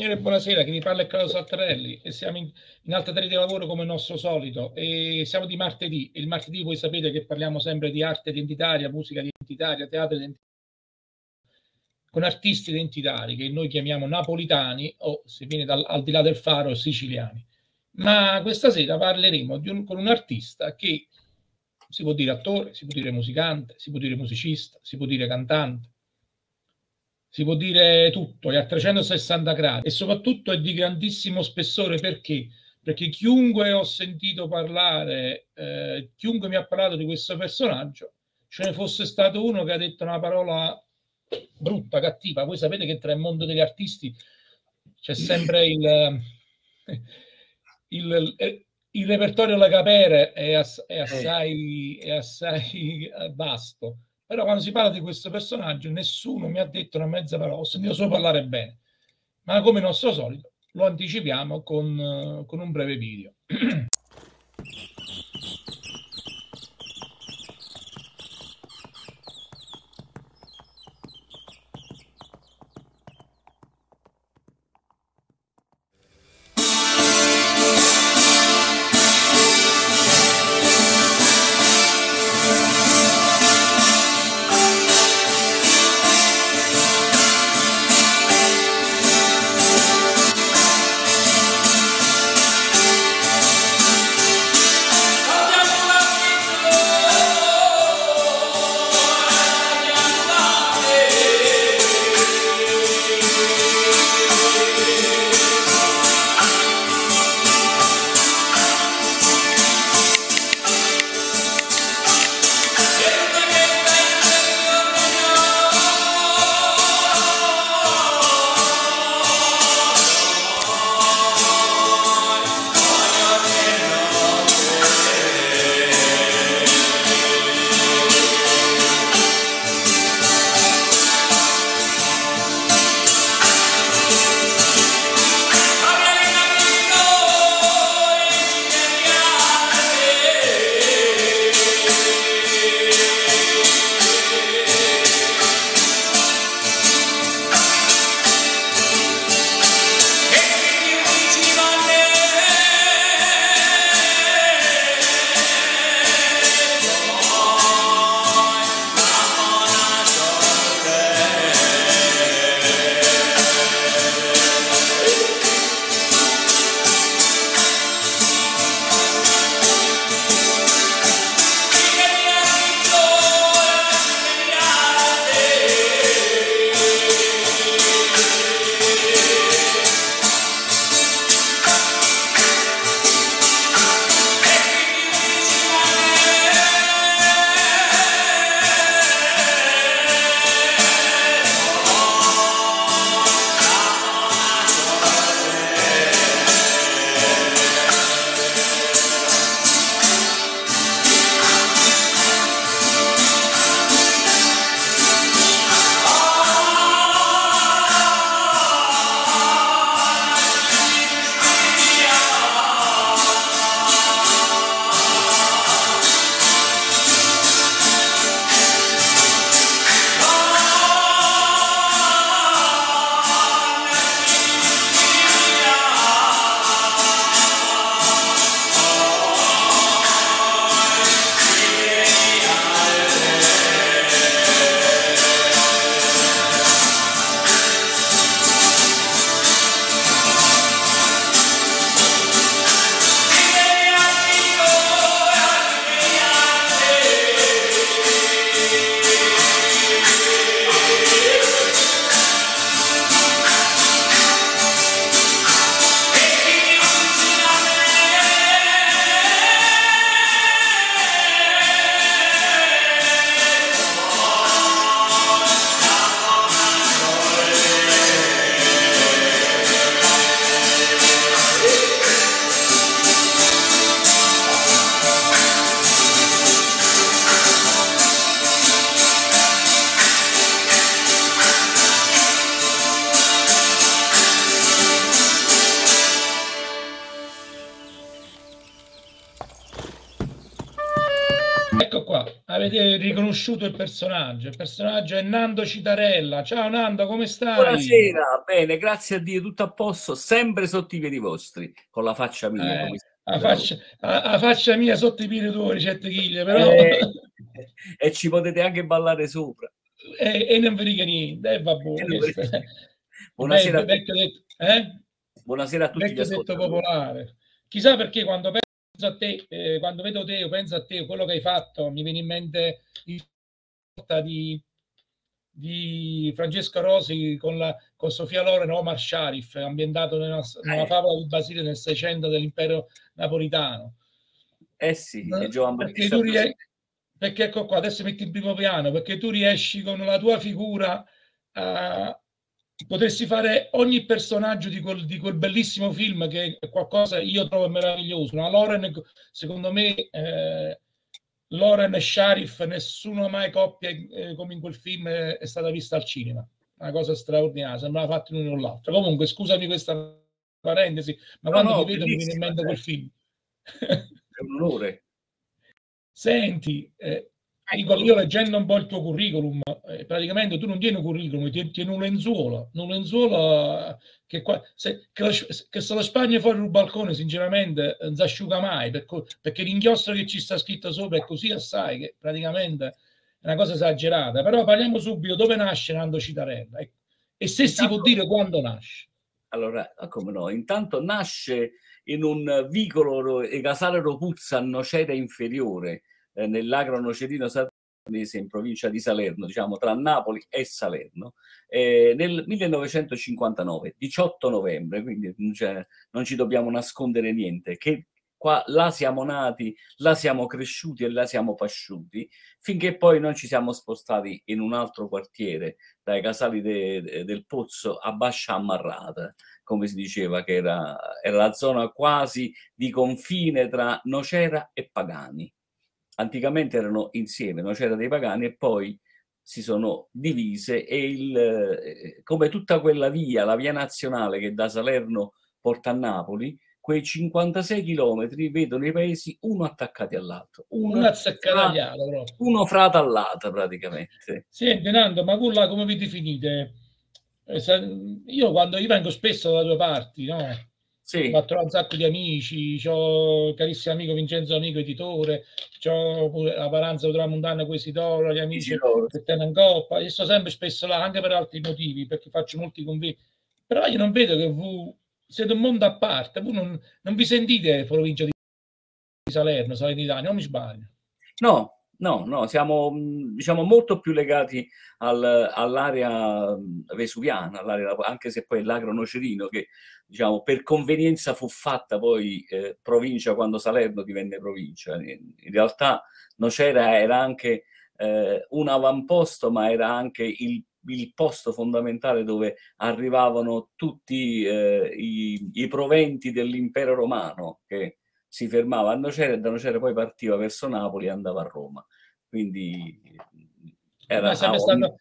Signore buonasera. Chi vi parla è Claudio Saltarelli e siamo in, in alta di lavoro come il nostro solito. E siamo di martedì. E il martedì voi sapete che parliamo sempre di arte identitaria, musica identitaria, teatro identitario, con artisti identitari che noi chiamiamo napolitani o se viene dal, al di là del faro siciliani. Ma questa sera parleremo un, con un artista che si può dire attore, si può dire musicante, si può dire musicista, si può dire cantante, si può dire tutto, è a 360 gradi e soprattutto è di grandissimo spessore perché? Perché chiunque ho sentito parlare, eh, chiunque mi ha parlato di questo personaggio, ce ne fosse stato uno che ha detto una parola brutta, cattiva. Voi sapete che tra il mondo degli artisti c'è sempre il, il, il, il repertorio alla capere è, ass, è, assai, è assai vasto però quando si parla di questo personaggio nessuno mi ha detto una mezza parola, ho sentito solo parlare bene. Ma come nostro solito lo anticipiamo con, con un breve video. Avete riconosciuto il personaggio. Il personaggio è Nando Citarella. Ciao Nando, come stai? Buonasera, bene, grazie a Dio, tutto a posto, sempre sotto i piedi vostri, con la faccia mia. Eh, la, faccia, la, faccia, mia sotto i piedi tuoi, ricette chiglie, però... Eh, e ci potete anche ballare sopra. E, e non vi dica niente, eh, vabbè. Buonasera, Beh, detto, eh? Buonasera a tutti vecchio detto popolare. Chissà perché quando a te, eh, quando vedo te, penso a te, quello che hai fatto, mi viene in mente il di, di Francesco Rosi con, la, con Sofia Loren Omar Sharif, ambientato nella, nella eh. favola di Basile nel 600 dell'impero napolitano. Eh sì, è Giovan perché tu ries- perché ecco qua, adesso metti il primo piano, perché tu riesci con la tua figura a, potresti fare ogni personaggio di quel, di quel, bellissimo film che è qualcosa io trovo meraviglioso. Una Loren, secondo me, eh, Loren e Sharif, nessuno mai coppia eh, come in quel film è, è, stata vista al cinema. Una cosa straordinaria, sembrava fatto l'uno con l'altro. Comunque, scusami questa parentesi, ma no, quando no, ti vedo mi viene in mente quel film. È un onore. Senti, eh, Ecco, io leggendo un po' il tuo curriculum, eh, praticamente tu non tieni un curriculum, tieni, un lenzuolo, un lenzuolo che, qua, se, che, la, che, se la Spagna fuori un balcone, sinceramente, non si asciuga mai, perché, perché l'inchiostro che ci sta scritto sopra è così assai che praticamente è una cosa esagerata. Però parliamo subito dove nasce Nando Citarella ecco. e se intanto, si può dire quando nasce. Allora, come no, intanto nasce in un vicolo e Casale Ropuzza a Nocera Inferiore, eh, nell'agro nocerino sarnese in provincia di Salerno, diciamo tra Napoli e Salerno, eh, nel 1959, 18 novembre, quindi cioè, non ci dobbiamo nascondere niente, che qua là siamo nati, là siamo cresciuti e là siamo pasciuti, finché poi non ci siamo spostati in un altro quartiere, dai casali de, de, del Pozzo a Bascia Ammarrata, come si diceva, che era, era la zona quasi di confine tra Nocera e Pagani anticamente erano insieme, no? c'era dei pagani e poi si sono divise e il, eh, come tutta quella via, la via nazionale che da Salerno porta a Napoli, quei 56 chilometri vedono i paesi uno attaccati all'altro. Uno, uno altri. Uno frata all'altra praticamente. Senti Nando, ma là come vi definite? Eh, io quando io vengo spesso da due parti, no? Sì. Ho fatto un sacco di amici, ho il carissimo amico Vincenzo Amico editore, ho pure la Paranza Tramontana Quesitoro, gli amici che tengono coppa, e sto sempre spesso là anche per altri motivi, perché faccio molti convegni. Però io non vedo che voi siete un mondo a parte, voi non, non vi sentite provincia di Salerno, Salernitana, non mi sbaglio. No, No, no, siamo diciamo, molto più legati al, all'area vesuviana, all'area, anche se poi l'agro nocerino, che diciamo, per convenienza fu fatta poi eh, provincia quando Salerno divenne provincia. In, in realtà Nocera era anche eh, un avamposto, ma era anche il, il, posto fondamentale dove arrivavano tutti eh, i, i proventi dell'impero romano, che si fermava a Nocera e da Nocera poi partiva verso Napoli e andava a Roma. Quindi era ma, stato,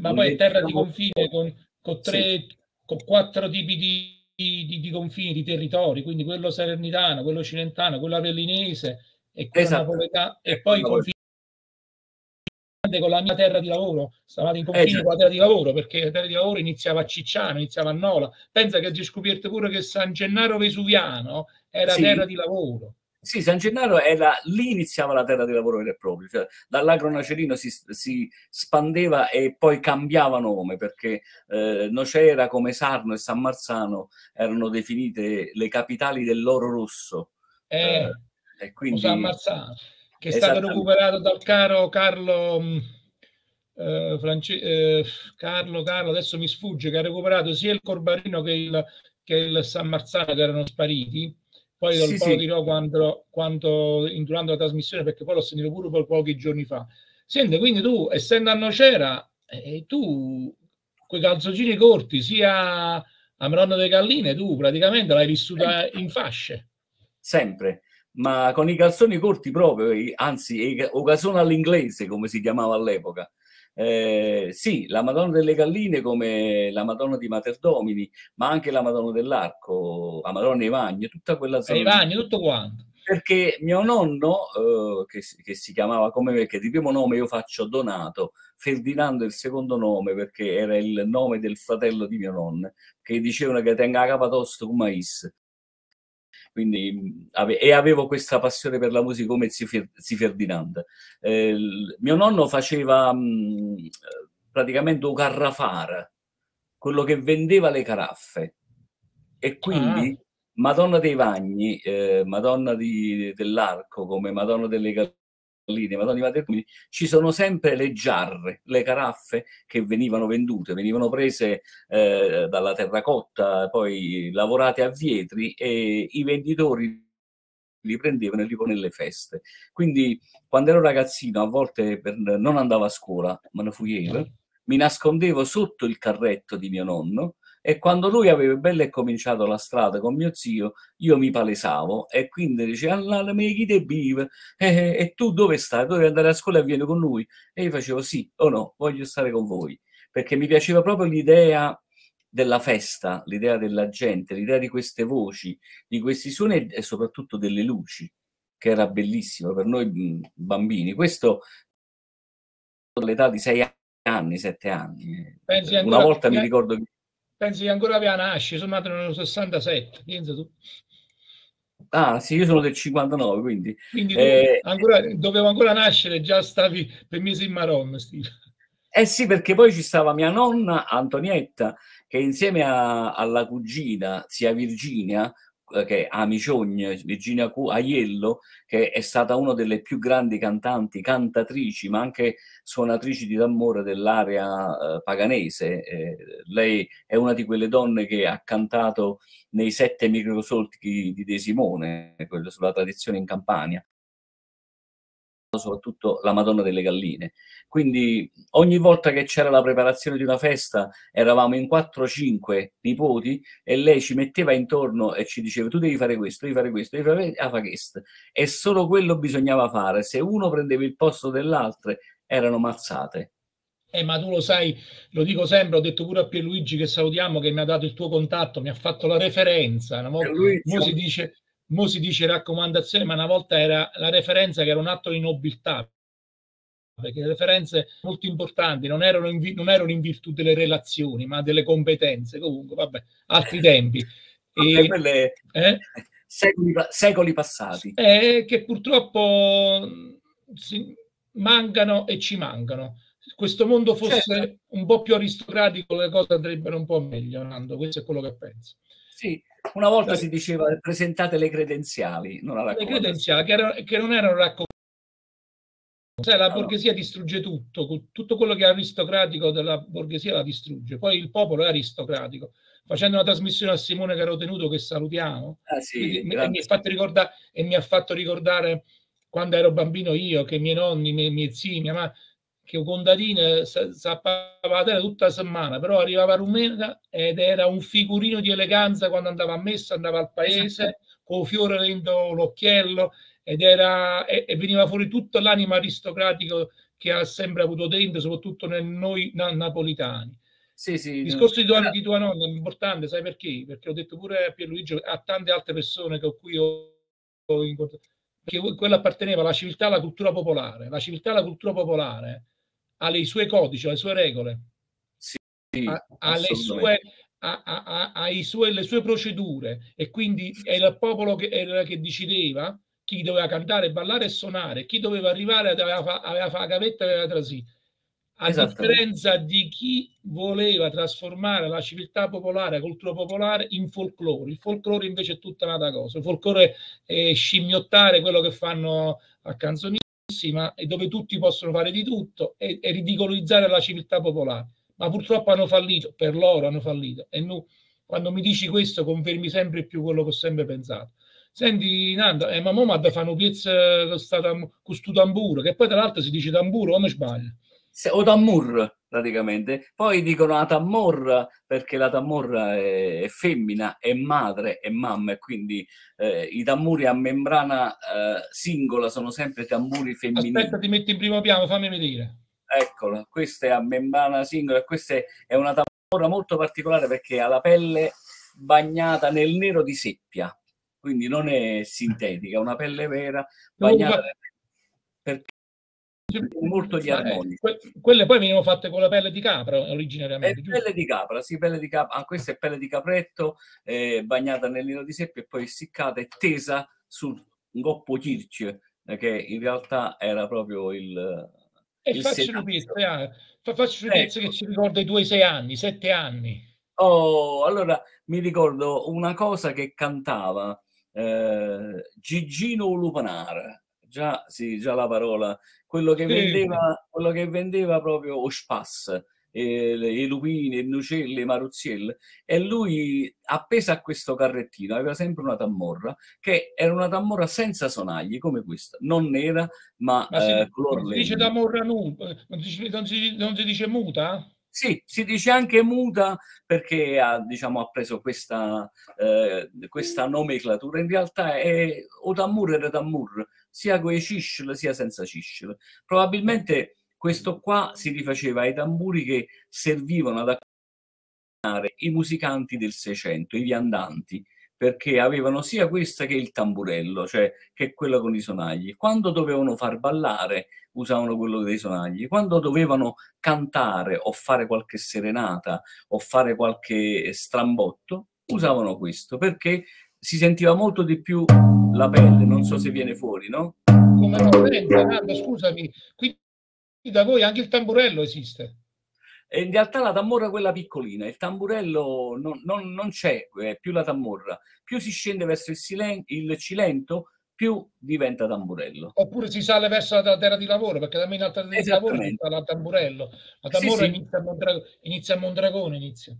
ma poi è terra di confine con, con tre, sì. con quattro tipi di, di, di, confini, di territori, quindi quello salernitano, quello cilentano, quello avellinese e quello esatto. napoletano e poi i confini con la mia terra di lavoro, stavate in confine eh, con la terra di lavoro, perché la terra di lavoro iniziava a Cicciano, iniziava a Nola. Pensa che hai scoperto pure che San Gennaro Vesuviano era sì. terra di lavoro. Sì, San Gennaro era lì iniziava la terra di lavoro vero e proprio, cioè, dall'agro nacerino si, si, spandeva e poi cambiava nome perché eh, Nocera come Sarno e San Marzano erano definite le capitali dell'oro rosso. Eh, eh, e quindi, San Marzano, che è stato recuperato dal caro Carlo, mm, eh, France, eh, Carlo, Carlo, adesso mi sfugge, che ha recuperato sia il Corbarino che il, che il San Marzano che erano spariti poi sì, lo sì. dirò quando, quando, durante la trasmissione perché poi l'ho sentito pure per pochi giorni fa. Senti, quindi tu, essendo a Nocera, eh, tu quei calzoncini corti, sia a Melonna delle Galline, tu praticamente l'hai vissuta in fasce. Sempre, ma con i calzoni corti proprio, anzi, occasione all'inglese, come si chiamava all'epoca. Eh, sì, la Madonna delle Galline come la Madonna di Materdomini, ma anche la Madonna dell'Arco, la Madonna dei Vagni, tutta quella zona. I Vagni, tutto quanto. perché mio nonno, eh, che, che, si chiamava come me, che di primo nome io faccio Donato, Ferdinando il secondo nome perché era il nome del fratello di mio nonno, che dicevano che tenga capa tosto con mais. Quindi, ave- e avevo questa passione per la musica come zio, Fer- zio Ferdinando. Eh, mio nonno faceva mh, praticamente un carrafara, quello che vendeva le caraffe. E quindi ah. Madonna dei Vagni, eh, Madonna di, dell'Arco, come Madonna delle Galline, Madonna di Materni, ci sono sempre le giarre, le caraffe che venivano vendute, venivano prese eh, dalla terracotta, poi lavorate a Vietri e i venditori li prendevano e li ponevano nelle feste. Quindi quando ero ragazzino, a volte per, non andavo a scuola, ma ne fuievo, mi nascondevo sotto il carretto di mio nonno e quando lui aveva bello cominciato la strada con mio zio, io mi palesavo e quindi diceva, allora mi chiede bive, e, e tu dove stai? Dovevi andare a scuola e vieni con lui? E io facevo sì o no, voglio stare con voi, perché mi piaceva proprio l'idea della festa, l'idea della gente, l'idea di queste voci, di questi suoni e soprattutto delle luci, che era bellissimo per noi bambini. Questo all'età di sei anni, sette anni. Pensi Una volta mi ricordo che pensi che ancora aveva nasce, sono nato nel 67, pensa tu. Ah, sì, io sono del 59, quindi. Quindi eh, ancora, dovevo ancora nascere, già stavi per mesi in Maronna, Steve. Eh sì, perché poi ci stava mia nonna Antonietta, che insieme a, alla cugina, zia Virginia, eh, che Amiciogne, Virginia Aiello, che è stata una delle più grandi cantanti, cantatrici, ma anche suonatrici di d'amore dell'area eh, paganese. Eh, lei è una di quelle donne che ha cantato nei sette microsolchi di De Simone, quello sulla tradizione in Campania soprattutto la Madonna delle Galline. Quindi ogni volta che c'era la preparazione di una festa eravamo in 4-5 nipoti e lei ci metteva intorno e ci diceva tu devi fare questo, devi fare questo, devi fare ah, questo. E solo quello bisognava fare. Se uno prendeva il posto dell'altro erano mazzate. Eh, ma tu lo sai, lo dico sempre, ho detto pure a Pierluigi che salutiamo, che mi ha dato il tuo contatto, mi ha fatto la referenza. Una volta, si dice, mo si dice raccomandazione, ma una volta era la referenza che era un atto di nobiltà, perché le referenze molto importanti non erano in, non erano in virtù delle relazioni, ma delle competenze. Comunque, vabbè, altri tempi. E, quelle, eh? secoli, secoli, passati. Eh, che purtroppo si, mancano e ci mancano. Se questo mondo fosse certo. un po' più aristocratico, le cose andrebbero un po' meglio, Nando. Questo è quello che penso. Sì, una volta si diceva presentate le credenziali, non la Le credenziali che, erano, che non erano raccomandazioni. Sai, la borghesia distrugge tutto, tutto quello che è aristocratico della borghesia la distrugge. Poi il popolo è aristocratico. Facendo una trasmissione a Simone Carotenuto che salutiamo, ah, sì, e, mi ricordare, e mi ha fatto ricordare quando ero bambino io, che i miei nonni, i miei, miei zii, mia madre, che un contadino sappava la terra tutta la settimana, però arrivava a Rumena ed era un figurino di eleganza quando andava a messa, andava al paese, esatto. con fiore dentro l'occhiello, ed era, e, e, veniva fuori tutto l'animo aristocratico che ha sempre avuto dentro, soprattutto nel noi na, napolitani. Sì, sì, il discorso no. di, tua, di tua nonna è importante, sai perché? Perché ho detto pure a Pierluigi, a tante altre persone con cui ho, ho incontrato, che quella apparteneva alla civiltà e alla cultura popolare. La civiltà e la cultura popolare ha i suoi codici, ha le sue regole, sì, ha, ha le sue, ha, ha, ha suoi, le sue procedure e quindi è il popolo che, era, che decideva chi doveva cantare, ballare e suonare, chi doveva arrivare aveva, fa, aveva la gavetta e aveva trasì. A differenza di chi voleva trasformare la civiltà popolare, la cultura popolare in folklore. Il folklore invece è tutta un'altra cosa. Il folklore è scimmiottare quello che fanno a canzoni e dove tutti possono fare di tutto e, e ridicolizzare la civiltà popolare. Ma purtroppo hanno fallito, per loro hanno fallito. E nu, quando mi dici questo confermi sempre più quello che ho sempre pensato. Senti, Nando, eh, ma mo da fare una piezza con questo tamburo, che poi tra l'altro si dice tamburo, come sbaglio? O tambur, praticamente. Poi dicono la tammorra perché la tammorra è, è, femmina, è madre, è mamma e quindi eh, i tammuri a membrana eh, singola sono sempre tamburi femminili. Aspetta, ti metti in primo piano, fammi vedere. Eccola, questa è a membrana singola e questa è una tammorra molto particolare perché ha la pelle bagnata nel nero di seppia quindi non è sintetica, è una pelle vera bagnata perché molto di. Eh, quelle poi venivano fatte con la pelle di capra originariamente. È pelle di capra, sì, pelle di capra. Ah, questa è pelle di capretto eh, bagnata nel lino di seppia e poi essiccata e tesa sul goppo circe, eh, che in realtà era proprio il. E il faccio un pezzo, eh, faccio un pezzo che ci ricorda i tuoi sei anni, sette anni. Oh, allora mi ricordo una cosa che cantava eh, Gigino Lupanar, già, sì, già la parola, quello che, vendeva, quello che vendeva proprio Ospas, eh, i lupini, i nucelli, i maruzzielli, e lui appeso a questo carrettino aveva sempre una tamorra che era una tamorra senza sonagli come questa, non nera ma, ma eh, color si dice tamorra nuda, non si, non, si, non si dice muta? Sì, si dice anche muta perché ha, diciamo, ha preso questa, eh, questa nomenclatura. In realtà è o tammur era tammur, sia con i cishl sia senza cishl. Probabilmente questo qua si rifaceva ai tamburi che servivano ad accompagnare i musicanti del Seicento, i viandanti, perché avevano sia questa che il tamburello, cioè che è con i sonagli. Quando dovevano far ballare usavano quello dei sonagli, quando dovevano cantare o fare qualche serenata o fare qualche strambotto, usavano questo perché si sentiva molto di più la pelle, non so se viene fuori, no? Come Fernando, scusami, qui da voi anche il tamburello esiste? E in realtà la tamorra è quella piccolina, il tamburello non, non, non c'è, è più la tamorra. Più si scende verso il, silen- il cilento, più diventa tamburello. Oppure si sale verso la terra di lavoro, perché da me in altra terra di lavoro si la tamburello. La tamburra sì, sì. Inizia, a Mondragone, inizia a Mondragone, inizia.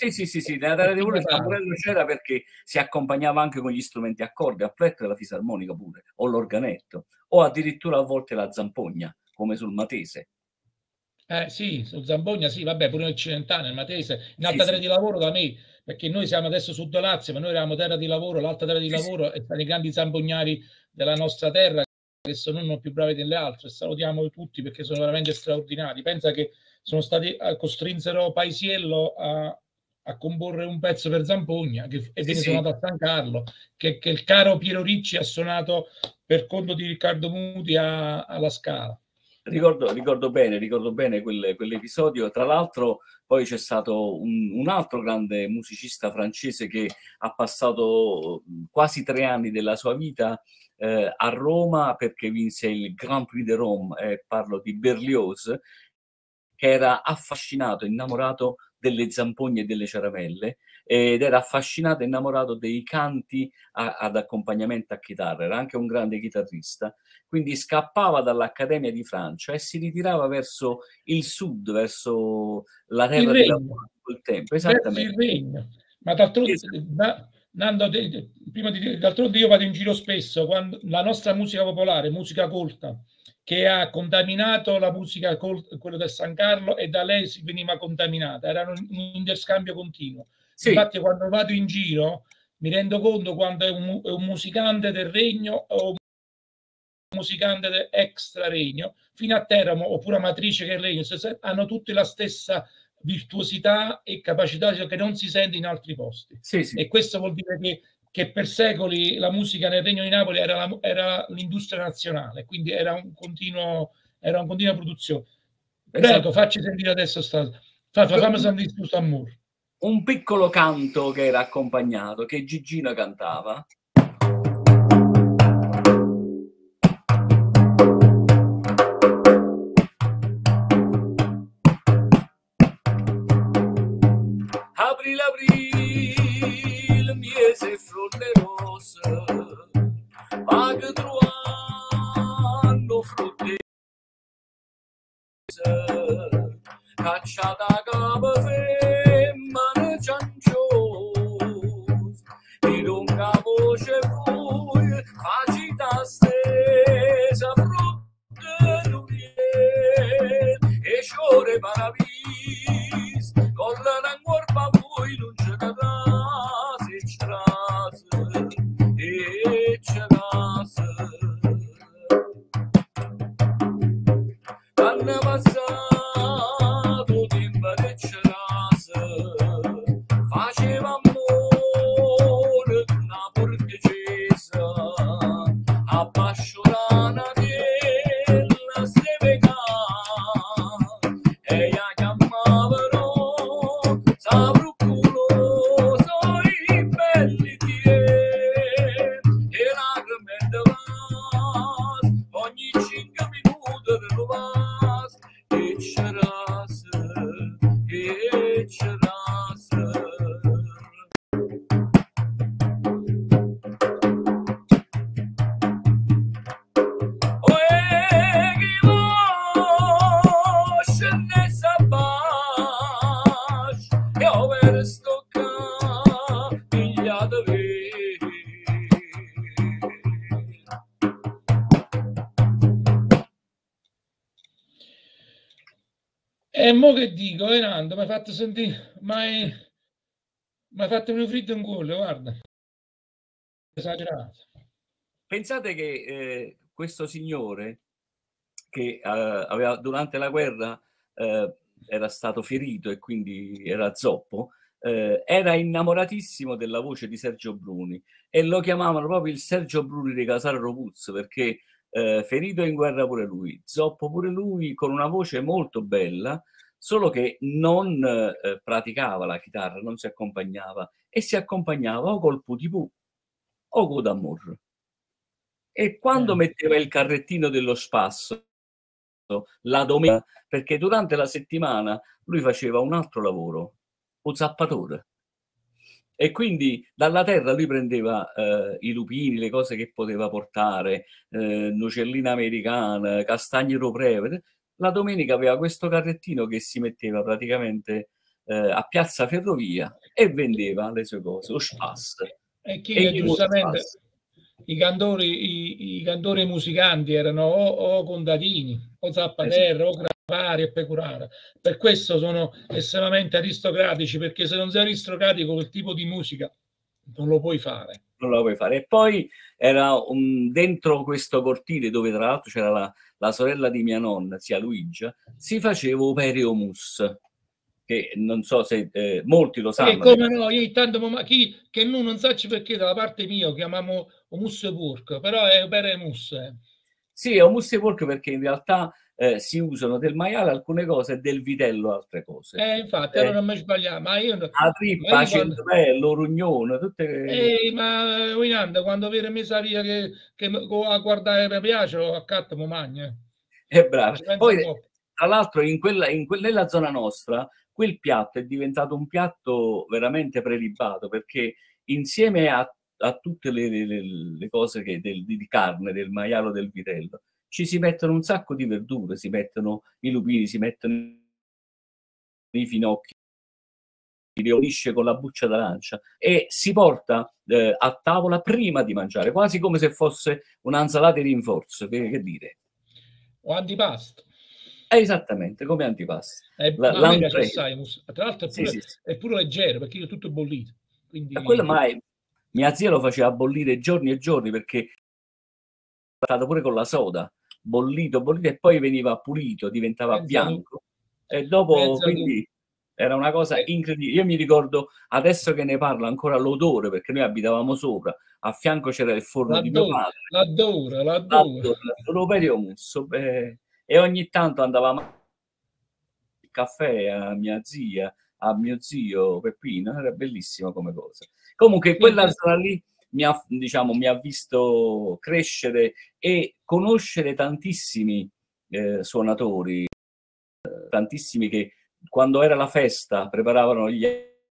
Sì, sì, sì, sì, nella terra di lavoro il tamburello c'era perché si accompagnava anche con gli strumenti a corde, a plettro e la fisarmonica pure, o l'organetto, o addirittura a volte la zampogna, come sul Matese. Eh sì, su Zambogna sì, vabbè, pure nel Cilentano, nel Matese, in alta sì, terra sì. di lavoro da me, perché noi siamo adesso Sud Lazio, ma noi eravamo terra di lavoro, l'alta terra di sì, lavoro e i grandi zambognari della nostra terra che sono uno più bravi delle altre, salutiamo tutti perché sono veramente straordinari. Pensa che sono stati, eh, costrinsero Paisiello a, a comporre un pezzo per Zampogna che, e sì, viene suonato a San Carlo, che, che, il caro Piero Ricci ha suonato per conto di Riccardo Muti a, alla Scala. Ricordo, ricordo, bene, ricordo bene quel, quell'episodio. Tra l'altro, poi c'è stato un, un, altro grande musicista francese che ha passato quasi tre anni della sua vita eh, a Roma perché vinse il Grand Prix de Rome, eh, parlo di Berlioz, che era affascinato, innamorato delle zampogne e delle caramelle ed era affascinato e innamorato dei canti a, ad accompagnamento a chitarra, era anche un grande chitarrista, quindi scappava dall'Accademia di Francia e si ritirava verso il sud, verso la terra del quel tempo. Esattamente. Il regno. Ma d'altronde, esatto. Nando, prima di d'altronde io vado in giro spesso, quando la nostra musica popolare, musica colta, che ha contaminato la musica, quella del San Carlo, e da lei si veniva contaminata. Era un, interscambio continuo. Sì. Infatti, quando vado in giro, mi rendo conto quando è un, è un musicante del regno o un musicante del extra regno, fino a Teramo oppure Matrice che è il regno, hanno tutti la stessa virtuosità e capacità che non si sente in altri posti. Sì, sì. E questo vuol dire che che per secoli la musica nel Regno di Napoli era, la, era l'industria nazionale, quindi era un continuo, era una continua produzione. Prego, esatto. facci sentire adesso sta, fa, fa, fammi sentire amore. Un piccolo canto che era accompagnato, che Gigina cantava. să mă gândruan, ca cea fatto sentire, ma hai fatto un fritto in cuore, guarda. Esagerato. Pensate che eh, questo signore che eh, aveva, durante la guerra eh, era stato ferito e quindi era zoppo, eh, era innamoratissimo della voce di Sergio Bruni e lo chiamavano proprio il Sergio Bruni di Casale Ropuzzo perché eh, ferito in guerra pure lui, zoppo pure lui, con una voce molto bella, solo che non eh, praticava la chitarra, non si accompagnava e si accompagnava o col putipù o con d'amor. E quando eh. metteva il carrettino dello spasso, la domenica, perché durante la settimana lui faceva un altro lavoro, un zappatore. E quindi dalla terra lui prendeva eh, i lupini, le cose che poteva portare, eh, nucellina americana, castagne ropreve. La domenica aveva questo carrettino che si metteva praticamente eh, a Piazza Ferrovia e vendeva le sue cose, lo spass. E chi e giustamente i cantori, i, i cantori musicanti erano o, o contadini, o zappaterra, o gravari e pecorara. Per questo sono estremamente aristocratici, perché se non sei aristocratico quel tipo di musica non lo puoi fare. Non lo puoi fare. E poi era un, dentro questo cortile dove tra l'altro c'era la, la sorella di mia nonna, zia Luigia, si faceva Operiomus che non so se eh, molti lo sanno. E come no, io tanto ma chi che noi non sa perché dalla parte mia chiamiamo humus porco, però è per mus. Sì, è humus porco perché in realtà eh, si usano del maiale alcune cose e del vitello altre cose. Eh, infatti, eh, non mi sbagliato, ma io... La trippa, ma centrello, rugnone, tutte... Eh, ma Winanda, quando viene messa via che, che a guardare mi piace, accatto, mi magna. È bravo. Poi, tra l'altro, in quella, in quella, nella zona nostra quel piatto è diventato un piatto veramente prelibato perché insieme a, a tutte le, le, le cose che del, di carne, del maialo, del vitello, ci si mettono un sacco di verdure, si mettono i lupini, si mettono i finocchi, si riunisce con la buccia d'arancia e si porta eh, a tavola prima di mangiare, quasi come se fosse un'insalata di rinforzo, che, che dire. O antipasto. Esattamente, come antipasto. È, la, la assai, tra l'altro è pure, sì, sì. è pure, leggero perché io tutto bollito. Quindi... Ma quello mai mia zia lo faceva bollire giorni e giorni perché stato pure con la soda, bollito, bollito e poi veniva pulito, diventava Pensa bianco. E dopo Pensa quindi era una cosa eh. incredibile. Io mi ricordo adesso che ne parlo ancora l'odore perché noi abitavamo sopra, a fianco c'era il forno la di mio padre. L'adora, musso. Eh, e ogni tanto andavamo il caffè a mia zia, a mio zio Peppino, era bellissima come cosa. Comunque quella zona lì mi ha, diciamo, mi ha visto crescere e conoscere tantissimi eh, suonatori, tantissimi che quando era la festa preparavano gli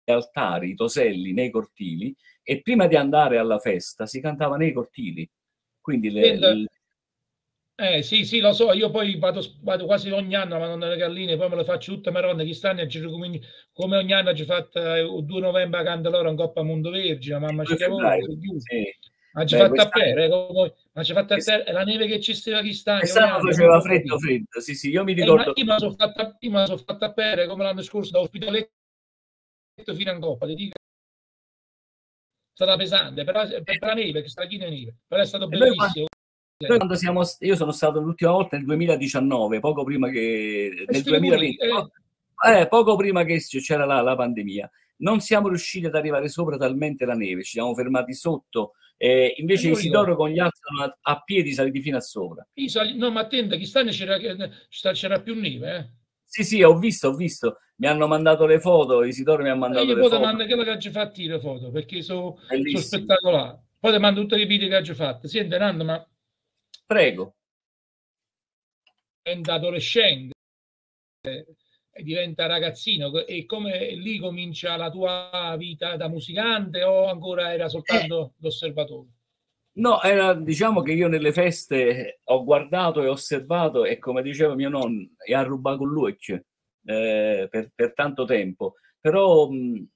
altari, i toselli nei cortili e prima di andare alla festa si cantava nei cortili. Quindi le, le, eh sì, sì, lo so, io poi vado, vado quasi ogni anno a mandare le galline, poi me le faccio tutte marronne, chi stanno come, come ogni anno ci fatto eh, il 2 novembre a Candelora in Coppa Mondo Vergine, mamma ci lavora, sì. ma ci fatta a pere, ma ci fatta a pere, la neve che ci stava chi sta. Quest'anno faceva freddo, freddo, sì sì, io mi ricordo. Eh, ma io me la sono fatta, a pere come l'anno scorso da ospitaletto fino a Coppa, ti dico. È stata pesante, però per la neve, che sta chi neve, però è stato bellissimo. Noi quando siamo, io sono stato l'ultima volta nel 2019, poco prima che nel 2020, eh. eh, poco prima che c'era la, la, pandemia. Non siamo riusciti ad arrivare sopra talmente la neve, ci siamo fermati sotto. Eh, invece Isidoro con gli altri a, a, piedi saliti fino a sopra. No, ma attenta, quest'anno c'era, c'era più neve. Eh? Sì, sì, ho visto, ho visto. Mi hanno mandato le foto, Isidoro mi ha mandato le foto. Io mando che la ci fatti le foto, perché sono so spettacolari. Poi ti mando tutti i video che ha fatto. Senti, Nando, ma Prego. Diventa adolescente, diventa ragazzino e come lì comincia la tua vita da musicante o ancora era soltanto eh. l'osservatore? No, era, diciamo che io nelle feste ho guardato e osservato e come diceva mio nonno, e ha rubato luce eh, per, per, tanto tempo, però mh,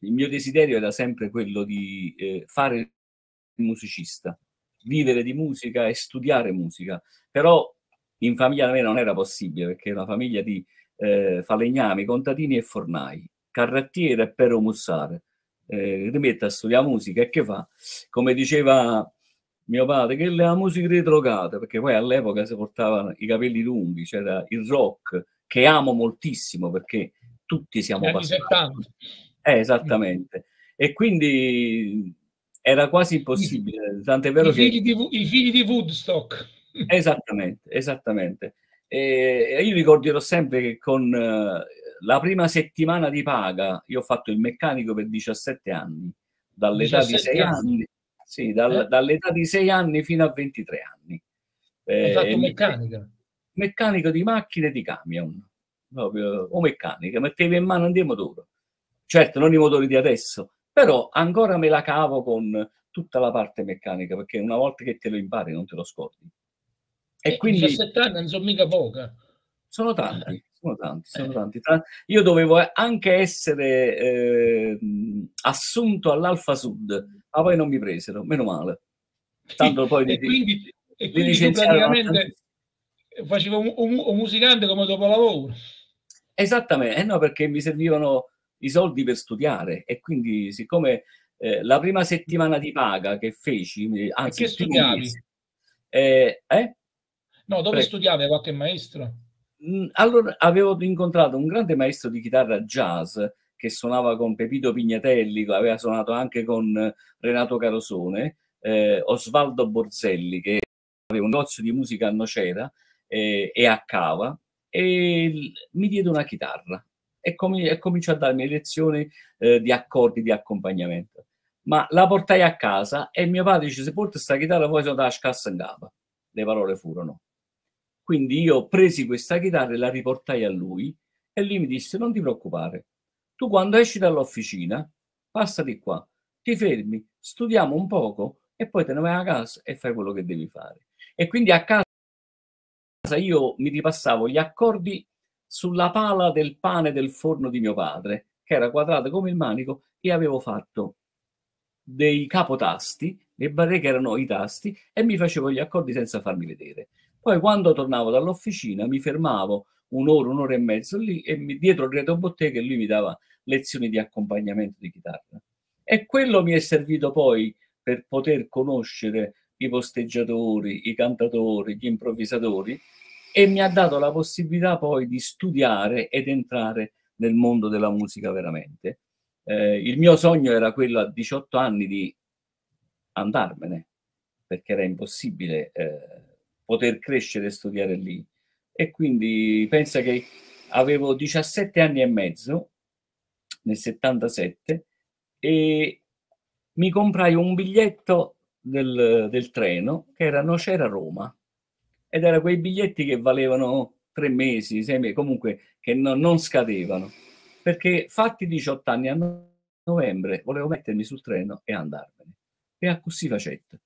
il mio desiderio era sempre quello di eh, fare il musicista vivere di musica e studiare musica, però in famiglia da me non era possibile perché è una famiglia di eh, falegnami, contadini e fornai, carrettiere e pero mussare. Eh, rimette a studiare musica e che fa? Come diceva mio padre, che la musica ritrogata, perché poi all'epoca si portavano i capelli lunghi, c'era il rock, che amo moltissimo perché tutti siamo passati. Eh, esattamente. E quindi era quasi impossibile, tant'è vero I figli, che... di, I figli di Woodstock. Esattamente, esattamente. E io ricorderò sempre che con uh, la prima settimana di paga, io ho fatto il meccanico per 17 anni, dall'età 17 di 6 anni, anni sì, dal, eh? dall'età di 6 anni fino a 23 anni. Hai eh, fatto meccanica? Meccanico di macchine di camion, proprio, o meccanica, mettevi in mano dei motori. Certo, non i motori di adesso, però ancora me la cavo con tutta la parte meccanica, perché una volta che te lo impari non te lo scordi. E, e quindi 17 anni non sono mica poca. Sono tanti, sono tanti, sono tanti. Io dovevo anche essere eh, assunto all'Alfa Sud, ma poi non mi presero, meno male. Tanto poi e quindi, e quindi praticamente facevo un, un, un, musicante come dopo lavoro. Esattamente, eh no, perché mi servivano i soldi per studiare e quindi siccome eh, la prima settimana di paga che feci, anzi, che studiavi? eh, eh? No, dove Prego. studiavi qualche maestro? Mm, allora avevo incontrato un grande maestro di chitarra jazz che suonava con Pepito Pignatelli, aveva suonato anche con Renato Carosone, eh, Osvaldo Borzelli, che aveva un negozio di musica a Nocera eh, e a Cava, e mi diede una chitarra e, com- e cominciò a darmi lezioni eh, di accordi di accompagnamento. Ma la portai a casa e mio padre dice: Se porti questa chitarra, poi sono da scassa in capa. Le parole furono. Quindi io presi questa chitarra e la riportai a lui e lui mi disse: Non ti preoccupare, tu quando esci dall'officina, passati qua, ti fermi, studiamo un poco e poi te ne vai a casa e fai quello che devi fare. E quindi a casa io mi ripassavo gli accordi sulla pala del pane del forno di mio padre, che era quadrata come il manico, e avevo fatto dei capotasti, le barriere erano i tasti, e mi facevo gli accordi senza farmi vedere. Poi quando tornavo dall'officina mi fermavo un'ora, un'ora e mezzo lì e mi, dietro il retrobottega e lui mi dava lezioni di accompagnamento di chitarra. E quello mi è servito poi per poter conoscere i posteggiatori, i cantatori, gli improvvisatori e mi ha dato la possibilità poi di studiare ed entrare nel mondo della musica veramente. Eh, il mio sogno era quello a 18 anni di andarmene, perché era impossibile eh, poter crescere e studiare lì. E quindi pensa che avevo 17 anni e mezzo nel 77 e mi comprai un biglietto del, del treno che era Nocera-Roma ed era quei biglietti che valevano tre mesi, sei mesi, comunque che no, non scadevano perché fatti 18 anni a novembre volevo mettermi sul treno e andarmene e a così facette.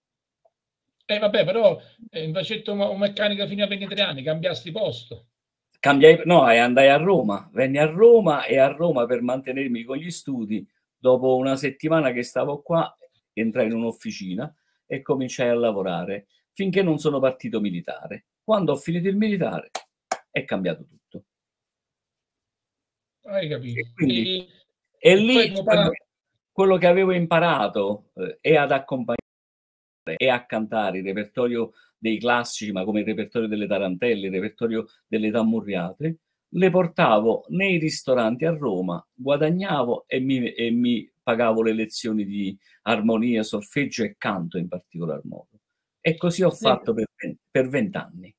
Eh vabbè, però eh, facetto un meccanico fino a 23 anni, cambiasti posto. Cambiai, no, e andai a Roma, venni a Roma e a Roma per mantenermi con gli studi. Dopo una settimana che stavo qua, entrai in un'officina e cominciai a lavorare finché non sono partito militare. Quando ho finito il militare è cambiato tutto. Hai capito. E, quindi, e, e lì quello, che avevo imparato eh, è ad accompagnare e a cantare il repertorio dei classici, ma come il repertorio delle tarantelle, il repertorio delle tammurriate, le portavo nei ristoranti a Roma, guadagnavo e mi, e mi pagavo le lezioni di armonia, solfeggio e canto in particolar modo. E così ho sì. fatto per vent'anni.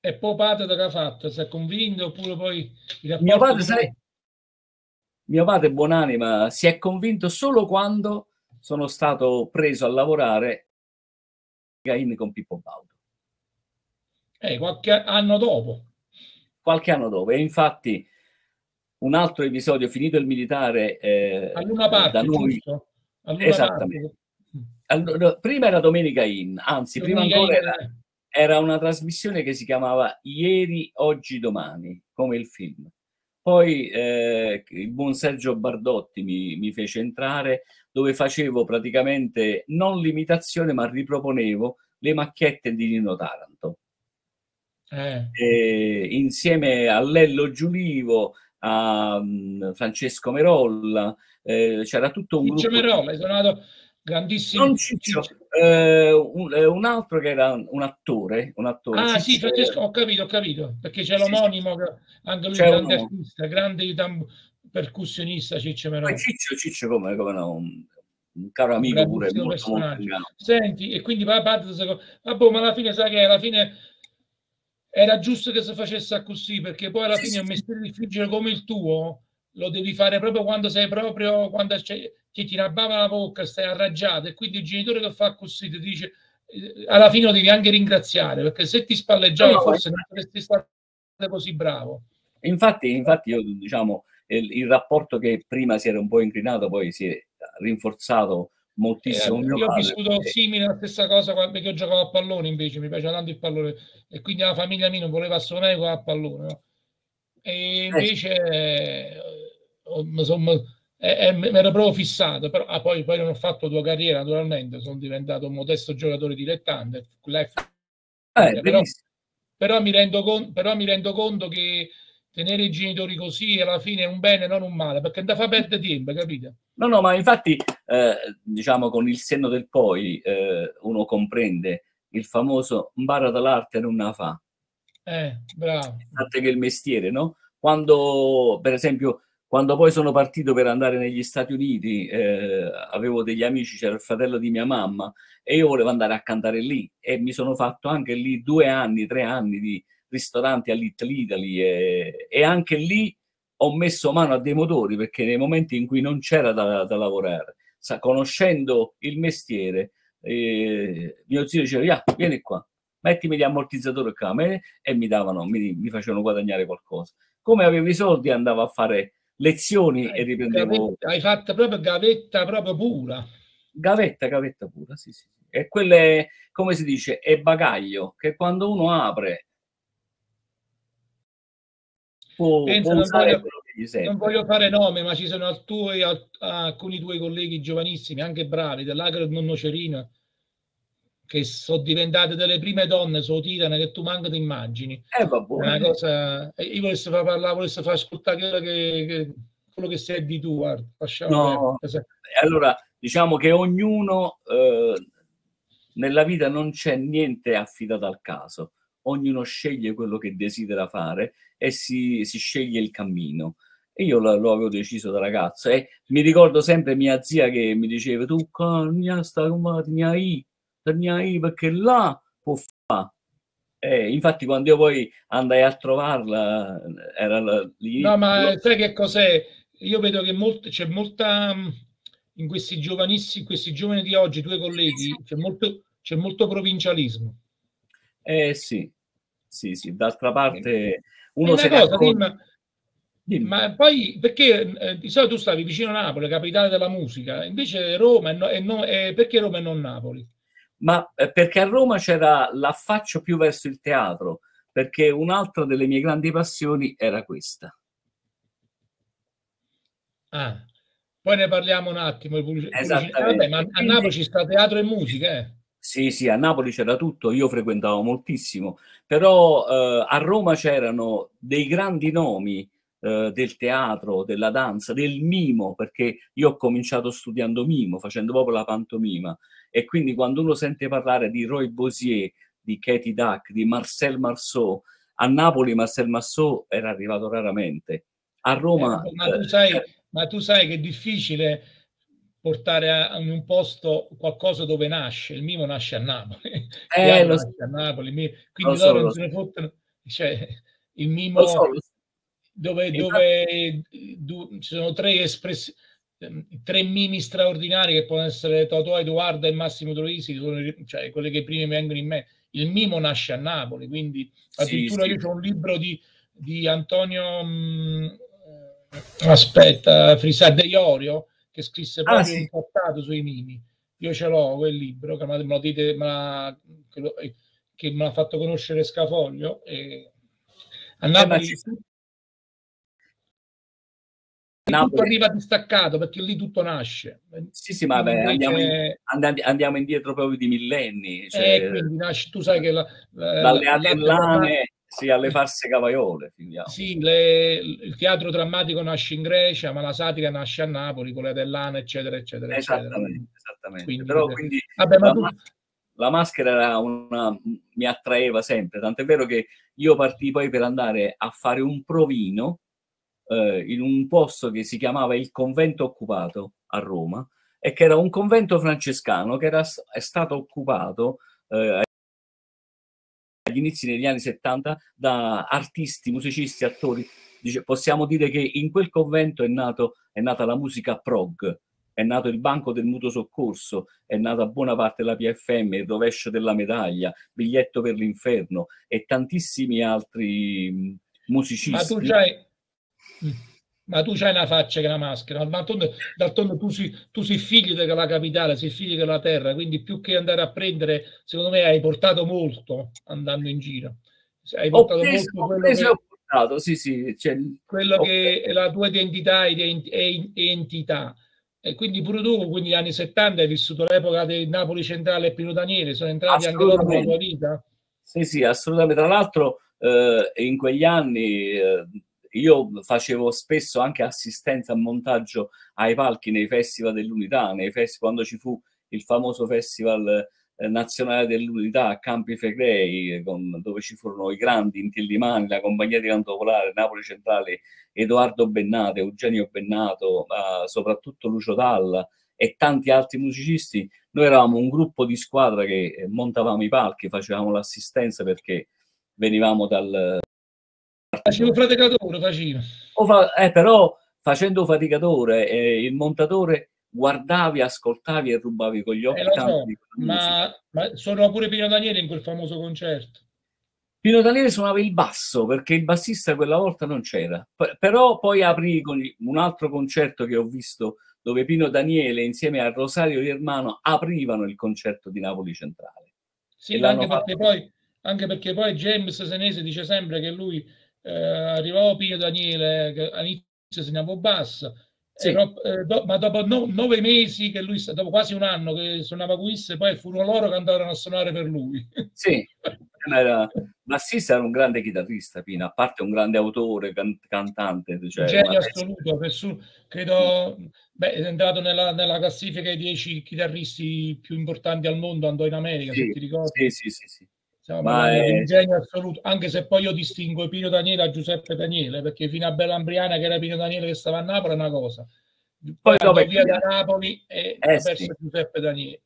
E poi padre che ha fatto? Si è convinto oppure poi... Mio padre, sai, mio padre buonanima si è convinto solo quando sono stato preso a lavorare con Pippo Baudo. Eh, qualche anno dopo. Qualche anno dopo. E infatti un altro episodio, finito il militare... Eh, a Luna Park, da noi, esattamente. Allora, prima era Domenica In, anzi, Domenica prima ancora era, eh. era una trasmissione che si chiamava Ieri, Oggi, Domani, come il film. Poi eh, il buon Sergio Bardotti mi, mi, fece entrare dove facevo praticamente non l'imitazione ma riproponevo le macchiette di Nino Taranto. eh. insieme a Lello Giulivo, a um, Francesco Merolla, eh, c'era tutto un Ciccio gruppo. Merolla, è suonato grandissimo. Non Ciccio, eh, un, eh, un, altro che era un attore. Un attore. Ah, sì, Francesco, ho capito, ho capito, perché c'è l'omonimo, anche lui grande artista, grande tam- percussionista Ciccio Merolla. Ciccio, Ciccio come, come no, un, un caro amico pure molto, molto Senti, e quindi papà, vabbè, ma alla fine sai che alla fine era giusto che si facesse così, perché poi alla sì, fine sì. un mestiere difficile come il tuo lo devi fare proprio quando sei proprio, quando ti ti rabbava la bocca, stai arraggiato, e quindi il genitore che fa così ti dice, eh, alla fine lo devi anche ringraziare, perché se ti spalleggiava no, forse non saresti stato così bravo. Infatti, infatti io diciamo, il, il, rapporto che prima si era un po' inclinato, poi si è rinforzato moltissimo. Eh, io ho vissuto e... simile la stessa cosa quando io giocavo a pallone invece, mi piaceva tanto il pallone e quindi la famiglia mia non voleva assolutamente giocare a pallone. No? E eh, invece eh, insomma, mi ero proprio fissato, però ah, poi, poi non ho fatto due carriere naturalmente, sono diventato un modesto giocatore dilettante. Eh, però, però, mi rendo con, però mi rendo conto che tenere i genitori così alla fine è un bene, non un male, perché da fa perdere tempo, capite? No, no, ma infatti, eh, diciamo, con il senno del poi eh, uno comprende il famoso impara dall'arte non la fa. Eh, bravo. Tante che il mestiere, no? Quando, per esempio, quando poi sono partito per andare negli Stati Uniti, eh, avevo degli amici, c'era il fratello di mia mamma, e io volevo andare a cantare lì, e mi sono fatto anche lì due anni, tre anni di ristoranti a Little Italy, e, e anche lì ho messo mano a dei motori, perché nei momenti in cui non c'era da, da lavorare, sa, conoscendo il mestiere, eh, mio zio diceva, yeah, vieni qua, mettimi gli ammortizzatori qua, e mi davano, mi, mi facevano guadagnare qualcosa. Come avevo i soldi andavo a fare lezioni eh, e riprendevo... Gavetta, hai fatto proprio gavetta proprio pura. Gavetta, gavetta pura, sì, sì. E quelle, come si dice, è bagaglio, che quando uno apre può, Pensa, può non, voglio, non voglio fare nome, ma ci sono altui, alcuni tuoi colleghi giovanissimi, anche bravi, dell'agro nonno Cerino, che sono diventate delle prime donne su Titane che tu manca ti immagini. Eh, Una cosa, io volessi far parlare, volessi far ascoltare quello che, che, quello che sei di tu, guarda. No. Allora, diciamo che ognuno eh, nella vita non c'è niente affidato al caso, ognuno sceglie quello che desidera fare e si, si sceglie il cammino. E io lo, lo, avevo deciso da ragazzo e mi ricordo sempre mia zia che mi diceva tu con sta come torniamo perché là può fare. Eh, infatti, quando io poi andai a trovarla, era lì. No, ma sai che cos'è? Io vedo che molto, c'è molta in questi giovanissimi, in questi giovani di oggi, due colleghi, c'è molto, c'è molto provincialismo. Eh sì, sì, sì. D'altra parte, uno se cosa, dimmi, dimmi. Ma poi perché eh, di solito tu stavi vicino a Napoli, capitale della musica, invece Roma è no, è no, è, perché Roma e non Napoli? Ma eh, perché a Roma c'era l'affaccio più verso il teatro, perché un'altra delle mie grandi passioni era questa. Ah, poi ne parliamo un attimo. Vabbè, ma a Napoli ci sta teatro e musica, eh? Sì, sì, a Napoli c'era tutto, io frequentavo moltissimo, però eh, a Roma c'erano dei grandi nomi eh, del teatro, della danza, del mimo, perché io ho cominciato studiando mimo, facendo proprio la pantomima e quindi quando uno sente parlare di Roy Bosier, di Katie Duck, di Marcel Marceau, a Napoli Marcel Marceau era arrivato raramente. A Roma... Eh, ma, tu sai, ma, tu sai, che è difficile portare a, in un posto qualcosa dove nasce. Il mimo nasce a Napoli. Eh, lo so. a Napoli. Quindi loro so, non se ne fottono. Cioè, il mimo... Lo so, lo so. Dove, dove du, ci sono tre espressioni tre mimi straordinari che possono essere Totò, Edoardo e Massimo Troisi, cioè quelle che prima mi vengono in me. Il mimo nasce a Napoli, quindi addirittura sì, sì. io ho un libro di, di Antonio, mh, aspetta, Frisarde Iorio, che scrisse ah, proprio ah, sì. un trattato sui mimi. Io ce l'ho quel libro, che me lo dite, me che, lo, che me l'ha fatto conoscere Scafoglio. E a eh, Napoli... Eh, Napoli. tutto arriva distaccato perché lì tutto nasce. Sì, sì, ma beh, andiamo, in, andiamo, indietro proprio di millenni. Cioè, eh, quindi nasce, tu sai che la, dalle Atellane, sì, alle farse cavaiole. Sì, le, il teatro drammatico nasce in Grecia, ma la satira nasce a Napoli con le Dellana, eccetera, eccetera. Esattamente, eccetera. esattamente. Quindi, Però, quindi, vabbè, ma la, tu... la, maschera era una, mi attraeva sempre, tant'è vero che io partii poi per andare a fare un provino eh, in un posto che si chiamava il Convento Occupato a Roma e che era un convento francescano che era, è stato occupato eh, agli inizi degli anni 70 da artisti, musicisti, attori. Dice, possiamo dire che in quel convento è, nato, è nata la musica prog, è nato il Banco del Mutuo Soccorso, è nata buona parte della PFM, il rovescio della medaglia, biglietto per l'inferno e tantissimi altri musicisti. Ma tu c'hai, ma tu c'hai una faccia che una maschera, d'altronde, d'altronde tu, sei, tu sei figlio della capitale, sei figlio della terra, quindi più che andare a prendere, secondo me hai portato molto andando in giro. Hai portato preso, molto quello che, portato, sì, sì, cioè, quello che è la tua identità e entità. E quindi pure tu, quindi negli anni 70, hai vissuto l'epoca del Napoli Centrale e Pino Daniele, sono entrati anche loro nella tua vita? Sì, sì, assolutamente. Tra l'altro, eh, in quegli anni... Eh, io facevo spesso anche assistenza a montaggio ai palchi nei festival dell'unità, nei festival, quando ci fu il famoso festival eh, nazionale dell'unità a Campi Flegrei, con, dove ci furono i grandi Intillimani, la compagnia di canto popolare, Napoli Centrale, Edoardo Bennato, Eugenio Bennato, eh, soprattutto Lucio Dalla e tanti altri musicisti. Noi eravamo un gruppo di squadra che montavamo i palchi, facevamo l'assistenza perché venivamo dal, Facevo faticatore, facevo. Fa, eh, però facendo faticatore, eh, il montatore guardavi, ascoltavi e rubavi con gli occhi. Eh, so, ma, ma suonava pure Pino Daniele in quel famoso concerto. Pino Daniele suonava il basso perché il bassista quella volta non c'era. P- però poi aprì con un altro concerto che ho visto dove Pino Daniele insieme a Rosario Germano aprivano il concerto di Napoli Centrale. Sì, anche perché, poi, anche perché poi James Senese dice sempre che lui eh, arrivò Pio Daniele che all'inizio segnava bassa, sì. Però, eh, do, ma dopo no, nove mesi, che lui, dopo quasi un anno che suonava Quis, poi furono loro che andarono a suonare per lui. Sì, era, bassista era un grande chitarrista, Pina, a parte un grande autore, can, cantante. Cioè, Genio assoluto, su, credo beh, è entrato nella, nella classifica dei dieci chitarristi più importanti al mondo, andò in America, sì, se ti ricordi. Sì, sì, sì. sì. Stiamo Ma è... un genio assoluto, anche se poi io distingo Pino Daniele da Giuseppe Daniele, perché fino a Bellambriana, che era Pino Daniele che stava a Napoli, è una cosa. Poi, poi via da Napoli e eh, sì. Giuseppe Daniele.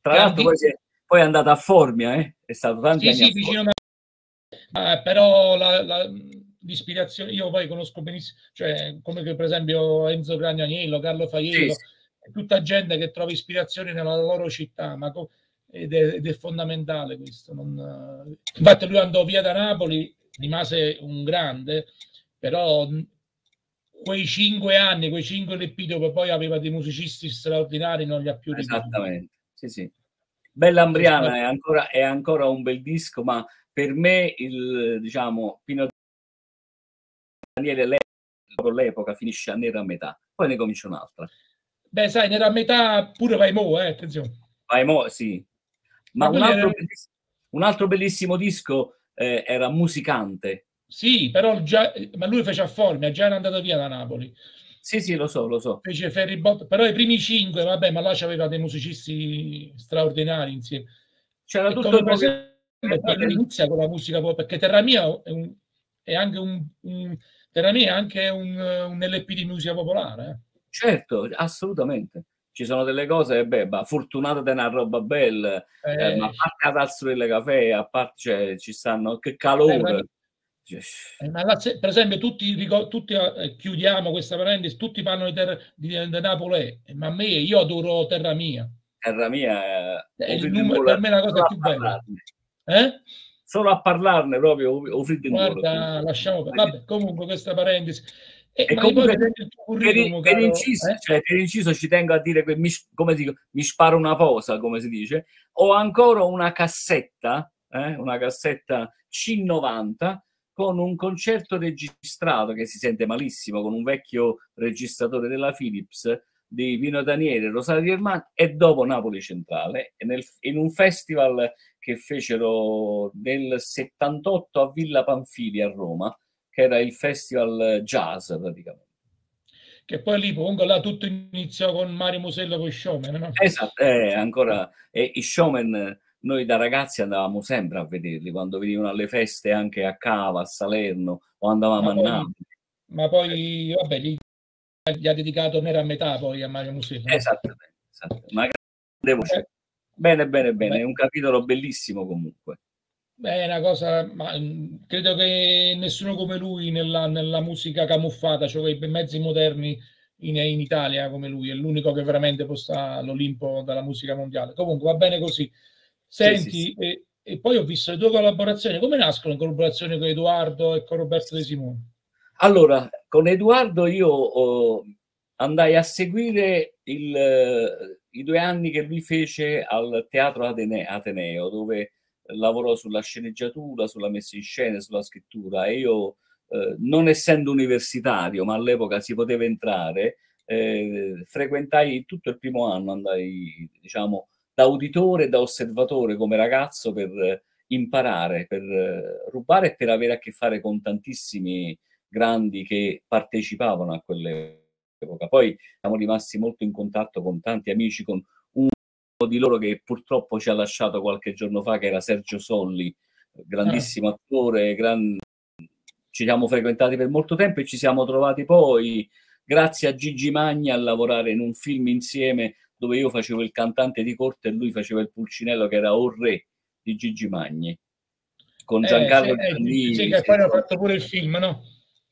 Tra l'altro poi, è, poi è andato a Formia, eh? è stato tanti sì, anni sì, vicino a... eh, però la, la, l'ispirazione, io poi conosco benissimo, cioè come che per esempio Enzo Gragnaniello, Carlo Faiello, sì. tutta gente che trova ispirazione nella loro città, ma ed è, ed è fondamentale questo. Non... Infatti lui andò via da Napoli, rimase un grande, però quei cinque anni, quei cinque LP dove poi aveva dei musicisti straordinari non li ha più ripetuti. Esattamente, sì sì. Bella Ambriana è ancora, è ancora un bel disco, ma per me il, diciamo, Pino Daniele l'epoca finisce a nera a metà, poi ne comincia un'altra. Beh, sai, nera a metà pure vai mo, eh, attenzione. Vai mo, sì, ma, un altro, un altro, bellissimo disco eh, era Musicante. Sì, però già, ma lui fece a Formia, già era andato via da Napoli. Sì, sì, lo so, lo so. Fece Ferry Bot, però i primi cinque, vabbè, ma là c'aveva dei musicisti straordinari insieme. C'era e tutto il presente, inizia con la musica pop, perché Terra Mia è, un, è anche un, un, Terra Mia è anche un, un LP di musica popolare. Eh. Certo, assolutamente ci sono delle cose, beh, bah, fortunata una roba bella, eh, eh, ma a parte la tazza del caffè, a parte cioè, ci stanno, che calore. Eh, ma, per esempio, tutti, tutti eh, chiudiamo questa parentesi, tutti parlano di, di, di Napoli, ma a me, io adoro Terra Mia. Terra Mia è, è numero, per me è la cosa più bella. Eh? Solo a parlarne proprio, Guarda, lasciamo, vabbè, comunque questa parentesi. E, e comunque, per, per, per, inciso, eh? cioè, per, inciso, ci tengo a dire che mi, come dico, mi sparo una posa, come si dice. Ho ancora una cassetta, eh? una cassetta C90 con un concerto registrato che si sente malissimo con un vecchio registratore della Philips di Pino Daniele e Rosario Germani e dopo Napoli Centrale nel, in un festival che fecero nel 78 a Villa Panfili a Roma era il festival jazz praticamente che poi lì comunque là tutto iniziò con Mario Musello con Showman no? esatto, eh, ancora e i Showman noi da ragazzi andavamo sempre a vederli quando venivano alle feste anche a Cava, a Salerno o andavamo ma a Napoli ma poi vabbè gli, gli ha dedicato mera a metà poi a Mario Musello esattamente, esattamente. ma grande voce eh. bene bene bene è un capitolo bellissimo comunque Beh, è una cosa, ma credo che nessuno come lui nella, nella musica camuffata, cioè i mezzi moderni in, in, Italia come lui, è l'unico che veramente posta all'Olimpo della musica mondiale. Comunque va bene così. Senti, sì, sì, sì. E, e, poi ho visto le tue collaborazioni, come nascono le collaborazioni con Edoardo e con Roberto De Simone? Allora, con Edoardo io oh, andai a seguire il, i due anni che lui fece al Teatro Atene, Ateneo, dove lavorò sulla sceneggiatura, sulla messa in scena, sulla scrittura e io, eh, non essendo universitario, ma all'epoca si poteva entrare, eh, frequentai tutto il primo anno, andai diciamo da uditore e da osservatore come ragazzo per imparare, per rubare e per avere a che fare con tantissimi grandi che partecipavano a quell'epoca. Poi siamo rimasti molto in contatto con tanti amici, con di loro che purtroppo ci ha lasciato qualche giorno fa, che era Sergio Solli, grandissimo ah. attore, gran... ci siamo frequentati per molto tempo e ci siamo trovati poi, grazie a Gigi Magni, a lavorare in un film insieme dove io facevo il cantante di corte e lui faceva il pulcinello che era O Re di Gigi Magni. Con Giancarlo eh, sì, sì, che poi hanno fatto pure il film, no?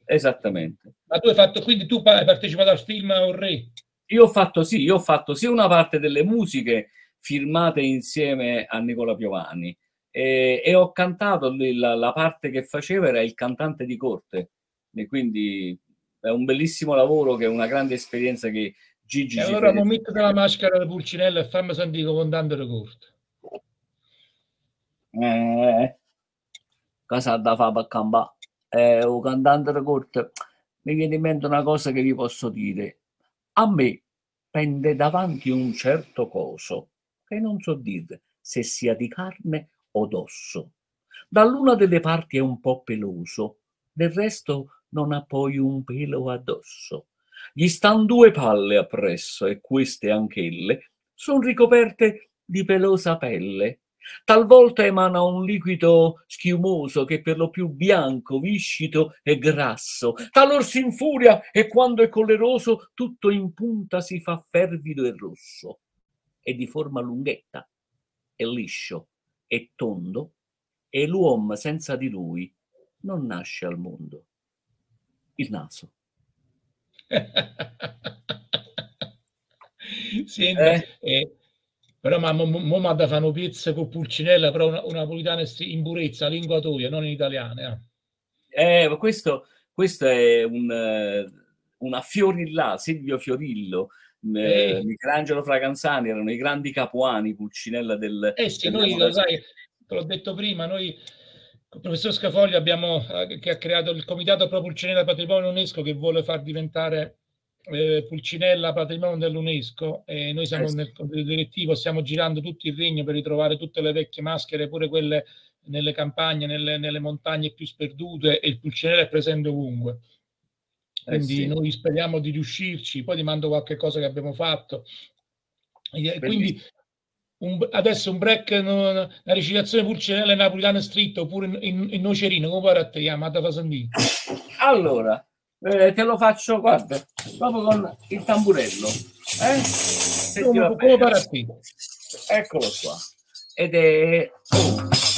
Esattamente. Ma tu hai fatto, quindi tu hai partecipato al film O Re? Io ho fatto sì, io ho fatto sia una parte delle musiche firmate insieme a Nicola Piovani. E, e ho cantato la, la, parte che faceva era il cantante di corte. E quindi è un bellissimo lavoro che è una grande esperienza che Gigi e allora metto la maschera del pulcinello e fammi sentire comandante di corte. Eh, cosa da fare per campare eh, o cantante di corte mi viene in mente una cosa che vi posso dire. A me pende davanti un certo coso che non so dire se sia di carne o d'osso. Dall'una delle parti è un po' peloso, del resto non ha poi un pelo addosso. Gli stan due palle appresso e queste anch'elle son ricoperte di pelosa pelle. Talvolta emana un liquido schiumoso che per lo più bianco, viscito e grasso. Talor si infuria e quando è colleroso tutto in punta si fa fervido e rosso è di forma lunghetta, è liscio, è tondo, e l'uomo senza di lui non nasce al mondo. Il naso. sì, eh? Eh, però ma mo, mo, mo fanno pizza con pulcinella, però una, una napolitana in purezza, lingua tua, non in italiana. Eh. eh questo, questo è un, una Fiorilla, Silvio Fiorillo, eh, Michelangelo Fraganzani erano i grandi capuani, Pulcinella del... Eh sì, noi lo sai, te l'ho detto prima, noi il professor Scafoglio abbiamo, eh, che ha creato il Comitato Pro Pulcinella Patrimonio UNESCO che vuole far diventare eh, Pulcinella Patrimonio dell'UNESCO e noi siamo eh sì. nel direttivo, stiamo girando tutto il regno per ritrovare tutte le vecchie maschere, pure quelle nelle campagne, nelle, nelle montagne più sperdute e il Pulcinella è presente ovunque. Eh, quindi sì. noi speriamo di riuscirci, poi ti mando qualche cosa che abbiamo fatto. E quindi un, adesso un break, una recitazione pulcinella napolitana stritto oppure in, in, in nocerino, come pare a te, Amata Fasandino? Allora, eh, te lo faccio, guarda, proprio con il tamburello. Eh? Come, come pare a te. Eccolo qua. Ed è... Oh.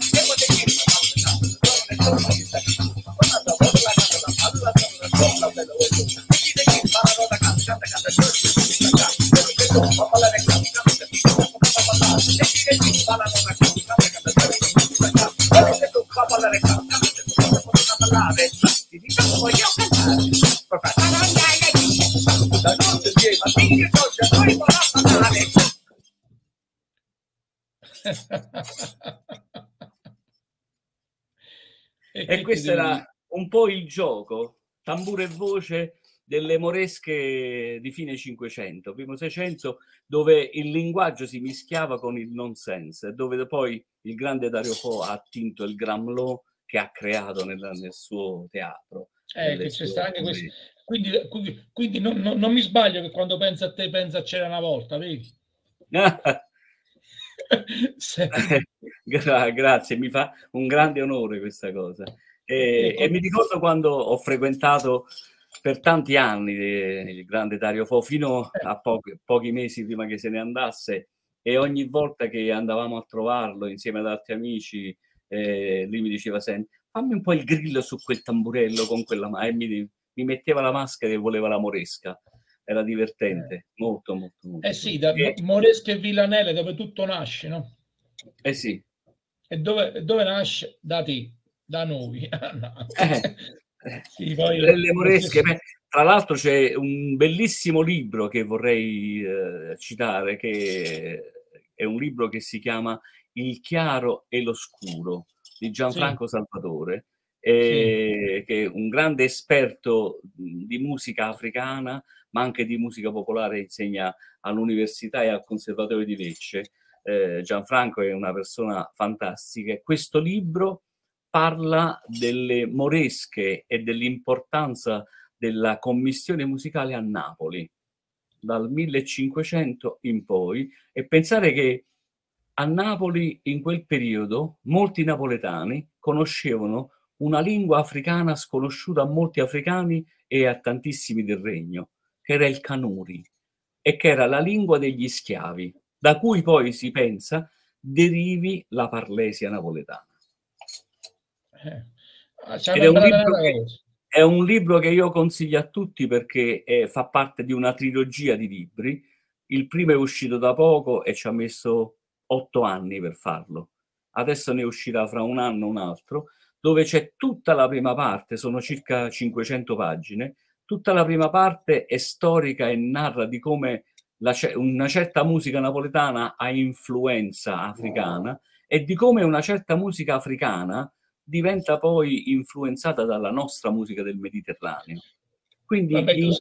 questo era un po' il gioco, tamburo e voce delle moresche di fine 500, primo 600, dove il linguaggio si mischiava con il nonsense, dove poi il grande Dario Fo ha attinto il Gramlo che ha creato nel, nel suo teatro. Eh, che c'è sta anche questo. Quindi, quindi, quindi non, non, non, mi sbaglio che quando pensa a te pensa a c'era una volta, vedi? Gra- grazie, mi fa un grande onore questa cosa. E, e, mi ricordo quando ho frequentato per tanti anni il grande Dario Fo, fino a pochi, pochi mesi prima che se ne andasse, e ogni volta che andavamo a trovarlo insieme ad altri amici, eh, lui mi diceva sempre fammi un po' il grillo su quel tamburello con quella mano e mi, mi, metteva la maschera e voleva la moresca era divertente eh. molto molto, molto eh sì da e... Moresca e Villanelle dove tutto nasce no? eh sì e dove, dove nasce? da te da noi no. eh. sì, poi... le moresche beh, tra l'altro c'è un bellissimo libro che vorrei eh, citare che è un libro che si chiama Il chiaro e l'oscuro di Gianfranco sì. Salvatore, eh, sì. che è un grande esperto di musica africana, ma anche di musica popolare, insegna all'università e al Conservatorio di Lecce. Eh, Gianfranco è una persona fantastica e questo libro parla delle moresche e dell'importanza della commissione musicale a Napoli dal 1500 in poi e pensare che a Napoli in quel periodo molti napoletani conoscevano una lingua africana sconosciuta a molti africani e a tantissimi del regno, che era il Canuri e che era la lingua degli schiavi, da cui poi si pensa derivi la parlesia napoletana. Eh, è, un che, è, un libro che, io consiglio a tutti perché è, fa parte di una trilogia di libri. Il primo è uscito da poco e ci ha messo otto anni per farlo. Adesso ne uscirà fra un anno un altro, dove c'è tutta la prima parte, sono circa 500 pagine, tutta la prima parte è storica e narra di come la, una certa musica napoletana ha influenza africana e di come una certa musica africana diventa poi influenzata dalla nostra musica del Mediterraneo. Quindi Vabbè, in,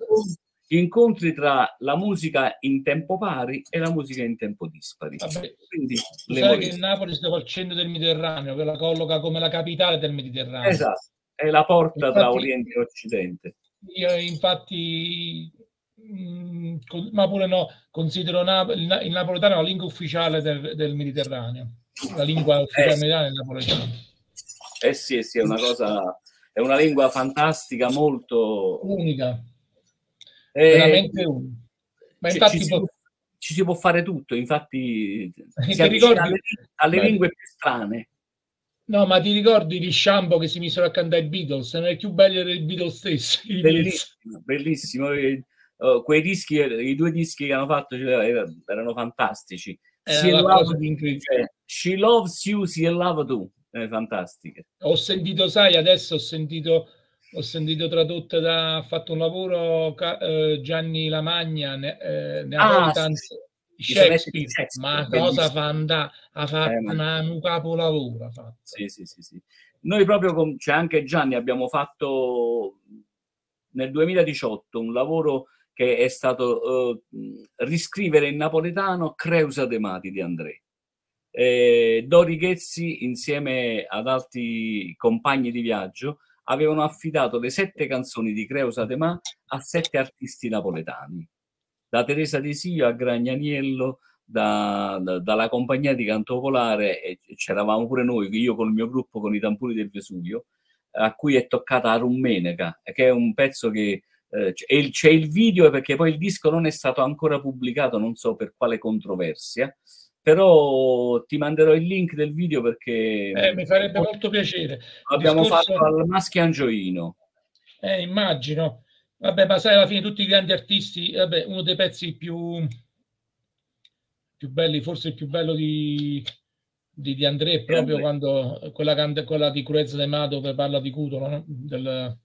incontri tra la musica in tempo pari e la musica in tempo dispari. Vabbè, Quindi, sai che Napoli sta al centro del Mediterraneo, che la colloca come la capitale del Mediterraneo. Esatto, è la porta infatti, tra Oriente e Occidente. Io infatti, mh, mm, ma pure no, considero Nap- il, napoletano la lingua ufficiale del, del Mediterraneo. La lingua ufficiale eh, mediterranea è il napoletano. Eh sì, eh sì, è una cosa, è una lingua fantastica, molto... Unica eh, veramente uno. Ma infatti ci, po- ci, si può fare tutto, infatti si ricordi alle, alle lingue più strane. No, ma ti ricordi di Shambo che si misero a cantare i Beatles? Non è più bello del Beatles stesso. Bellissimo, bellissimo. Uh, quei dischi, i due dischi che hanno fatto cioè, erano fantastici. Era love, cioè, She loves you, she love tu. È fantastica. Ho sentito, sai, adesso ho sentito ho sentito tradotto da ha fatto un lavoro eh, Gianni Lamagna ne, eh, Neapolitan ah, sì. Shakespeare, ma cosa fa andare ha fatto eh, una, un capolavoro fatto. Sì, sì, sì, sì. noi proprio con c'è anche Gianni abbiamo fatto nel 2018 un lavoro che è stato uh, riscrivere in napoletano Creusa de Mati di André eh, Dori Ghezzi insieme ad altri compagni di viaggio avevano affidato le sette canzoni di Creo Satemà a sette artisti napoletani, da Teresa Di Sio a Gragnaniello, da, da, dalla compagnia di canto popolare, e c'eravamo pure noi, io con il mio gruppo con i Tampuri del Vesuvio, a cui è toccata Rummeneca, che è un pezzo che eh, c'è il video perché poi il disco non è stato ancora pubblicato, non so per quale controversia, però ti manderò il link del video perché eh, mi farebbe molto piacere. Abbiamo discorso... fatto al Maschi Angioino. Eh, immagino. Vabbè, ma sai, alla fine tutti i grandi artisti, vabbè, uno dei pezzi più, più belli, forse il più bello di, di, di André, proprio André. quando quella, quella di Cruzza de Mato dove parla di Cutolo, no? Del...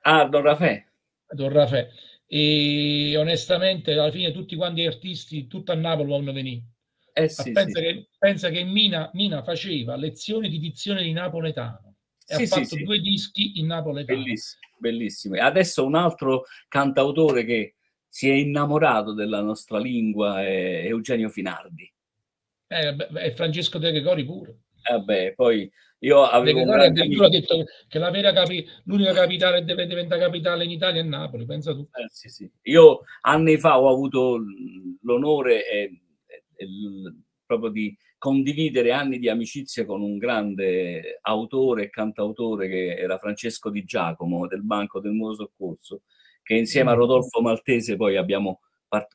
Ah, Don Rafè. Don Rafè e onestamente alla fine tutti quanti gli artisti, tutto a Napoli vogliono venire. Eh sì, pensa, sì. Che, pensa, Che, Mina, Mina, faceva lezioni di dizione di napoletano e sì, ha fatto due dischi in napoletano. Bellissimo, bellissimo. E adesso un altro cantautore che si è innamorato della nostra lingua è Eugenio Finardi. Eh, è Francesco De Gregori pure. Vabbè, eh poi io avevo un addirittura detto che la vera capi- l'unica capitale deve diventare capitale in Italia è Napoli, pensa tu. Eh, sì, sì. Io anni fa ho avuto l'onore e, e, proprio di condividere anni di amicizia con un grande autore e cantautore che era Francesco Di Giacomo del Banco del Nuovo Soccorso, che insieme a mm. Rodolfo Maltese poi abbiamo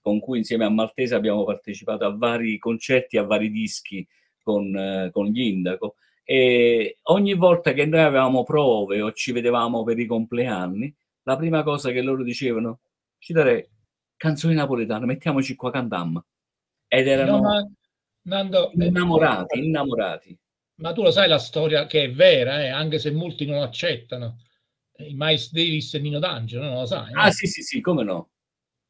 con cui insieme a Maltese abbiamo partecipato a vari concerti, a vari dischi con, eh, con gli Indaco e ogni volta che noi avevamo prove o ci vedevamo per i compleanni, la prima cosa che loro dicevano, ci darei canzoni napoletane, mettiamoci qua cantamma. Ed erano no, Nando, eh, innamorati, eh, innamorati. Ma tu lo sai la storia che è vera, eh, anche se molti non accettano. Il Miles Davis e Nino D'Angelo, non lo sai? Ah sì, sì, sì, come no?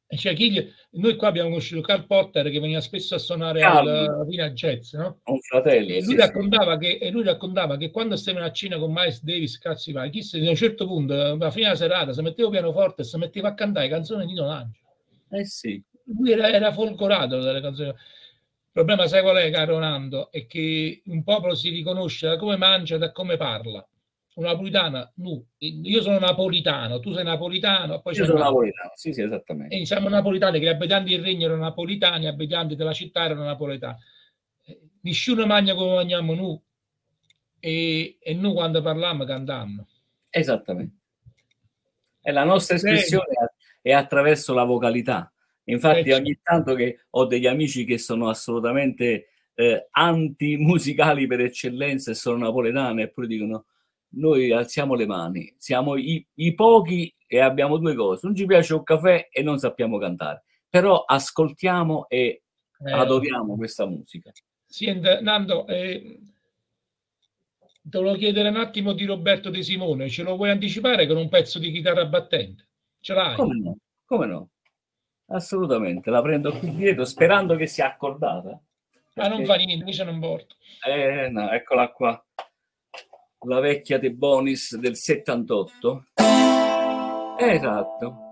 Cioè, gli... Noi qua abbiamo conosciuto Carl Potter che veniva spesso a suonare alla Vina Jazz, no? Un fratello. E lui, sì, raccontava sì. Che, e lui raccontava che quando stavano a cena con Miles Davis, cazzo vai, chi se, a un certo punto, alla fine della serata, si metteva pianoforte e si metteva a cantare canzoni di Nino Angelo. Eh sì. Lui era, era folgorato dalle canzoni. Il problema, sai qual è, caro Nando? È che un popolo si riconosce da come mangia, da come parla una napolitana, no. io sono napolitano, tu sei napolitano. Poi io sono napolitano, sì, sì, esattamente. E siamo napolitani, che gli abitanti del regno erano napolitani, gli abitanti della città erano napoletani. Eh, nessuno mangia come mangiamo noi. E, e noi quando parliamo cantiamo. Esattamente. E la nostra espressione è attraverso la vocalità. Infatti, eh, ogni tanto che ho degli amici che sono assolutamente eh, anti-musicali per eccellenza e sono napoletani, eppure dicono noi alziamo le mani, siamo i, i, pochi e abbiamo due cose, non ci piace un caffè e non sappiamo cantare, però ascoltiamo e eh, adoriamo questa musica. Senta, Nando, eh, te lo chiedere un attimo di Roberto De Simone, ce lo vuoi anticipare con un pezzo di chitarra battente? Ce l'hai? Come no? Come no? Assolutamente, la prendo qui dietro sperando che sia accordata. Ma non fa niente, invece non porto. Eh, no, eccola qua la vecchia De Bonis del 78. Esatto.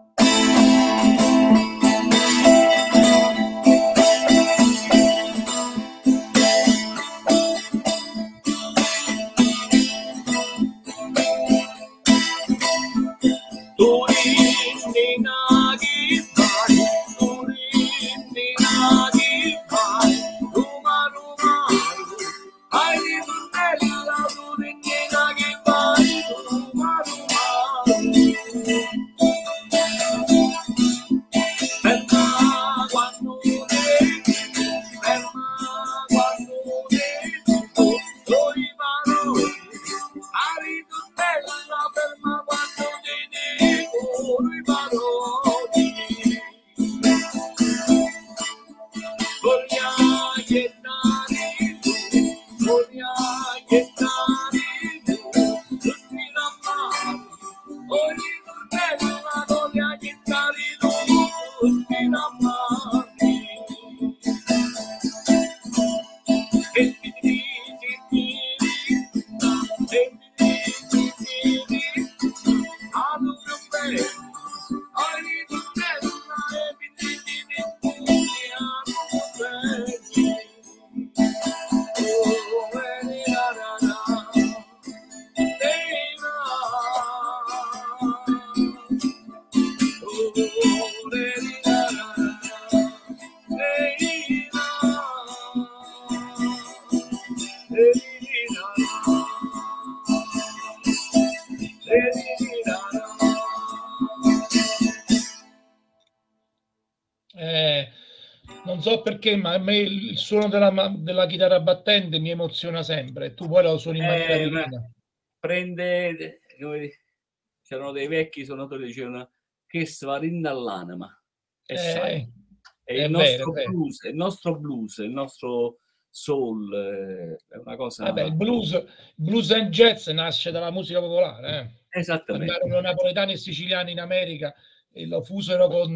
Perché, ma a me il suono della, della chitarra battente mi emoziona sempre. Tu poi lo suoni in maniera eh. Prende, c'erano dei vecchi suonatori che dicevano che svarinda all'anima. E eh, sai, è, il, nostro vero, blues, il nostro blues, il nostro soul, eh, è una cosa... Vabbè, il blues, blues and jazz nasce dalla musica popolare. Eh. Esattamente. Andarono napoletani e siciliani in America e lo fusero con,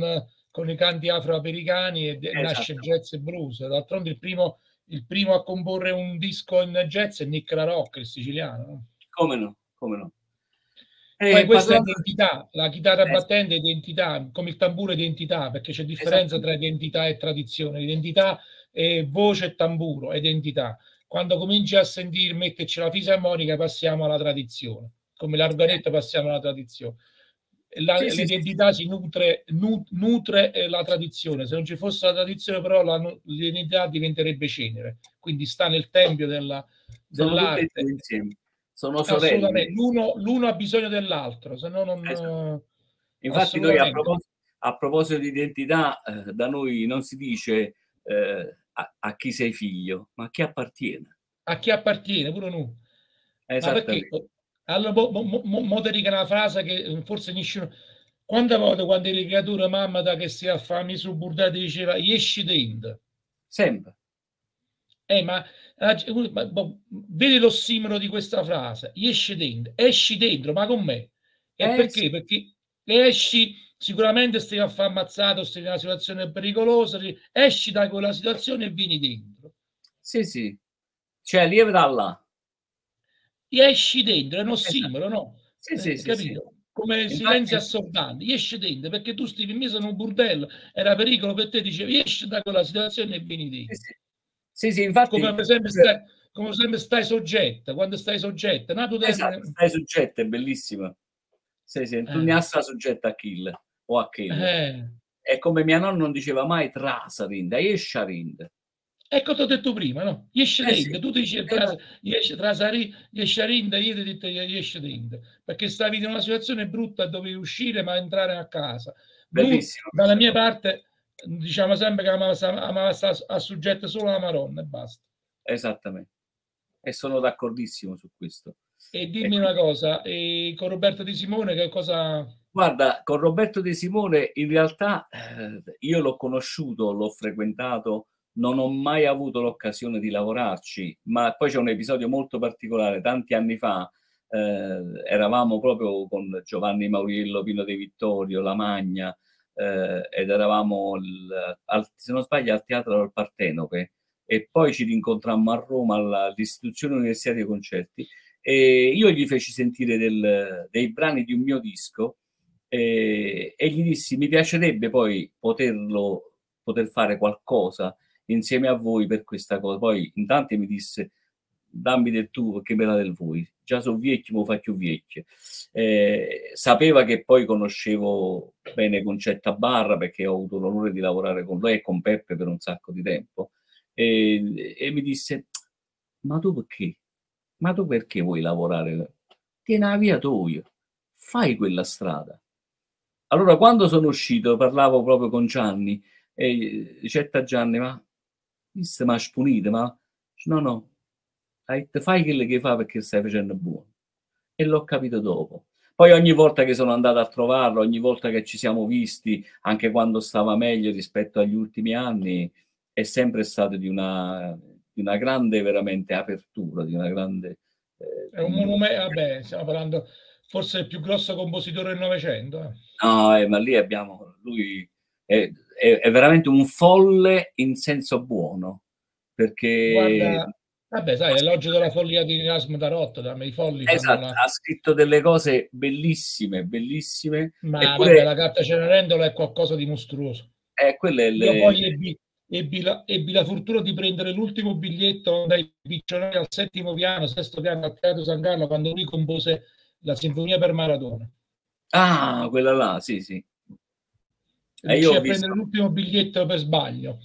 con i canti afroamericani e esatto. nasce jazz e blues. D'altronde il primo, il primo a comporre un disco in jazz è Nick La Rock, il siciliano. Come no, come no. Eh, Poi questa parlando... è identità, la chitarra eh. battente è identità, come il tamburo è identità, perché c'è differenza esatto. tra identità e tradizione. Identità è voce e tamburo, identità. Quando cominci a sentire metterci la fisarmonica passiamo alla tradizione, come l'argonetto passiamo alla tradizione. La, sì, l'identità sì, si nutre, nu, nutre eh, la tradizione. Se non ci fosse la tradizione, però, la, l'identità diventerebbe cenere. Quindi sta nel tempio della, dell'arte. Sono sorelle. L'uno, l'uno, ha bisogno dell'altro, se no non... Esatto. Infatti noi a proposito, a proposito, di identità, eh, da noi non si dice eh, a, a, chi sei figlio, ma a chi appartiene. A chi appartiene, pure. Ma perché allora, mo, mo, mo, mo una frase che eh, forse nessuno... Quante volte quando eri creatura mamma da che si affami sul burdato diceva esci dentro? Sempre. Eh, ma, ma boh, vedi l'ossimero di questa frase, esci dentro, esci dentro, ma con me. E eh, perché? Sì. Perché esci, sicuramente stai a fare ammazzato, stai in una situazione pericolosa, esci da quella situazione e vieni dentro. Sì, sì. Cioè, lieve da là esci dentro, è un ossimoro, no? Sì, sì, eh, sì, capito? Sì. Come Infatti... silenzio assordante, esci dentro perché tu stivi in mezzo a un burdello, era pericolo per te, dicevi esci da quella situazione e vieni dentro. Sì, sì, sì infatti. Come per esempio stai, come sempre stai soggetta, quando stai soggetta, nato esatto, stai soggetta, è bellissima. Sì, sì, tu eh. ne sta soggetta a kill o a kill. Eh. È come mia nonna non diceva mai trasa rinda, escia rinda. Ecco, ti ho detto prima, no? Esce eh sì. tu dici tra, esce tra Sari, esce Rinda, io ti esce Rinda, perché stavi in una situazione brutta dovevi uscire ma entrare a casa. Bellissimo. Tu, dalla mia parte diciamo sempre che amava, amava a soggetto solo la Maronna e basta. Esattamente. E sono d'accordissimo su questo. E dimmi e una cosa, con Roberto Di Simone che cosa... Guarda, con Roberto Di Simone in realtà eh, io l'ho conosciuto, l'ho frequentato non ho mai avuto l'occasione di lavorarci, ma poi c'è un episodio molto particolare. Tanti anni fa eh, eravamo proprio con Giovanni Mauriello, Pino De Vittorio, La Magna, eh, ed eravamo, il, al, se non sbaglio, al Teatro del Partenope e poi ci rincontrammo a Roma all'Istituzione Universitaria dei Concerti e io gli feci sentire del, dei brani di un mio disco e, e gli dissi mi piacerebbe poi poterlo, poter fare qualcosa insieme a voi per questa cosa. Poi in tanti mi disse dammi del tuo perché me la del voi. Già sono vecchio, lo faccio vecchio. Eh, sapeva che poi conoscevo bene Concetta Barra perché ho avuto l'onore di lavorare con lei e con Peppe per un sacco di tempo. E, e mi disse, ma tu perché? Ma tu perché vuoi lavorare? Tieni la via tua, fai quella strada. Allora, quando sono uscito, parlavo proprio con Gianni, e dicetta Gianni, ma disse ma spunite, ma no no, fai quello che fa perché stai facendo buono. E l'ho capito dopo. Poi ogni volta che sono andato a trovarlo, ogni volta che ci siamo visti, anche quando stava meglio rispetto agli ultimi anni, è sempre stato di una, di una grande veramente apertura, di una grande... Eh, è un monumento, vabbè, stiamo parlando forse il più grosso compositore del Novecento. Eh. No, eh, ma lì abbiamo, lui è, è, è, veramente un folle in senso buono, perché... Guarda, vabbè, sai, l'elogio della follia di Erasmo da Rotterdam, i folli... Esatto, la... ha scritto delle cose bellissime, bellissime. Ma eppure... vabbè, la carta Cenerendola è qualcosa di mostruoso. Eh, quelle le... Io poi ebbi, ebbi, la, ebbi la fortuna di prendere l'ultimo biglietto dai piccionari al settimo piano, sesto piano al Teatro San Carlo, quando lui compose la Sinfonia per Maradona. Ah, quella là, sì, sì. Eh, io a prendere l'ultimo biglietto per sbaglio.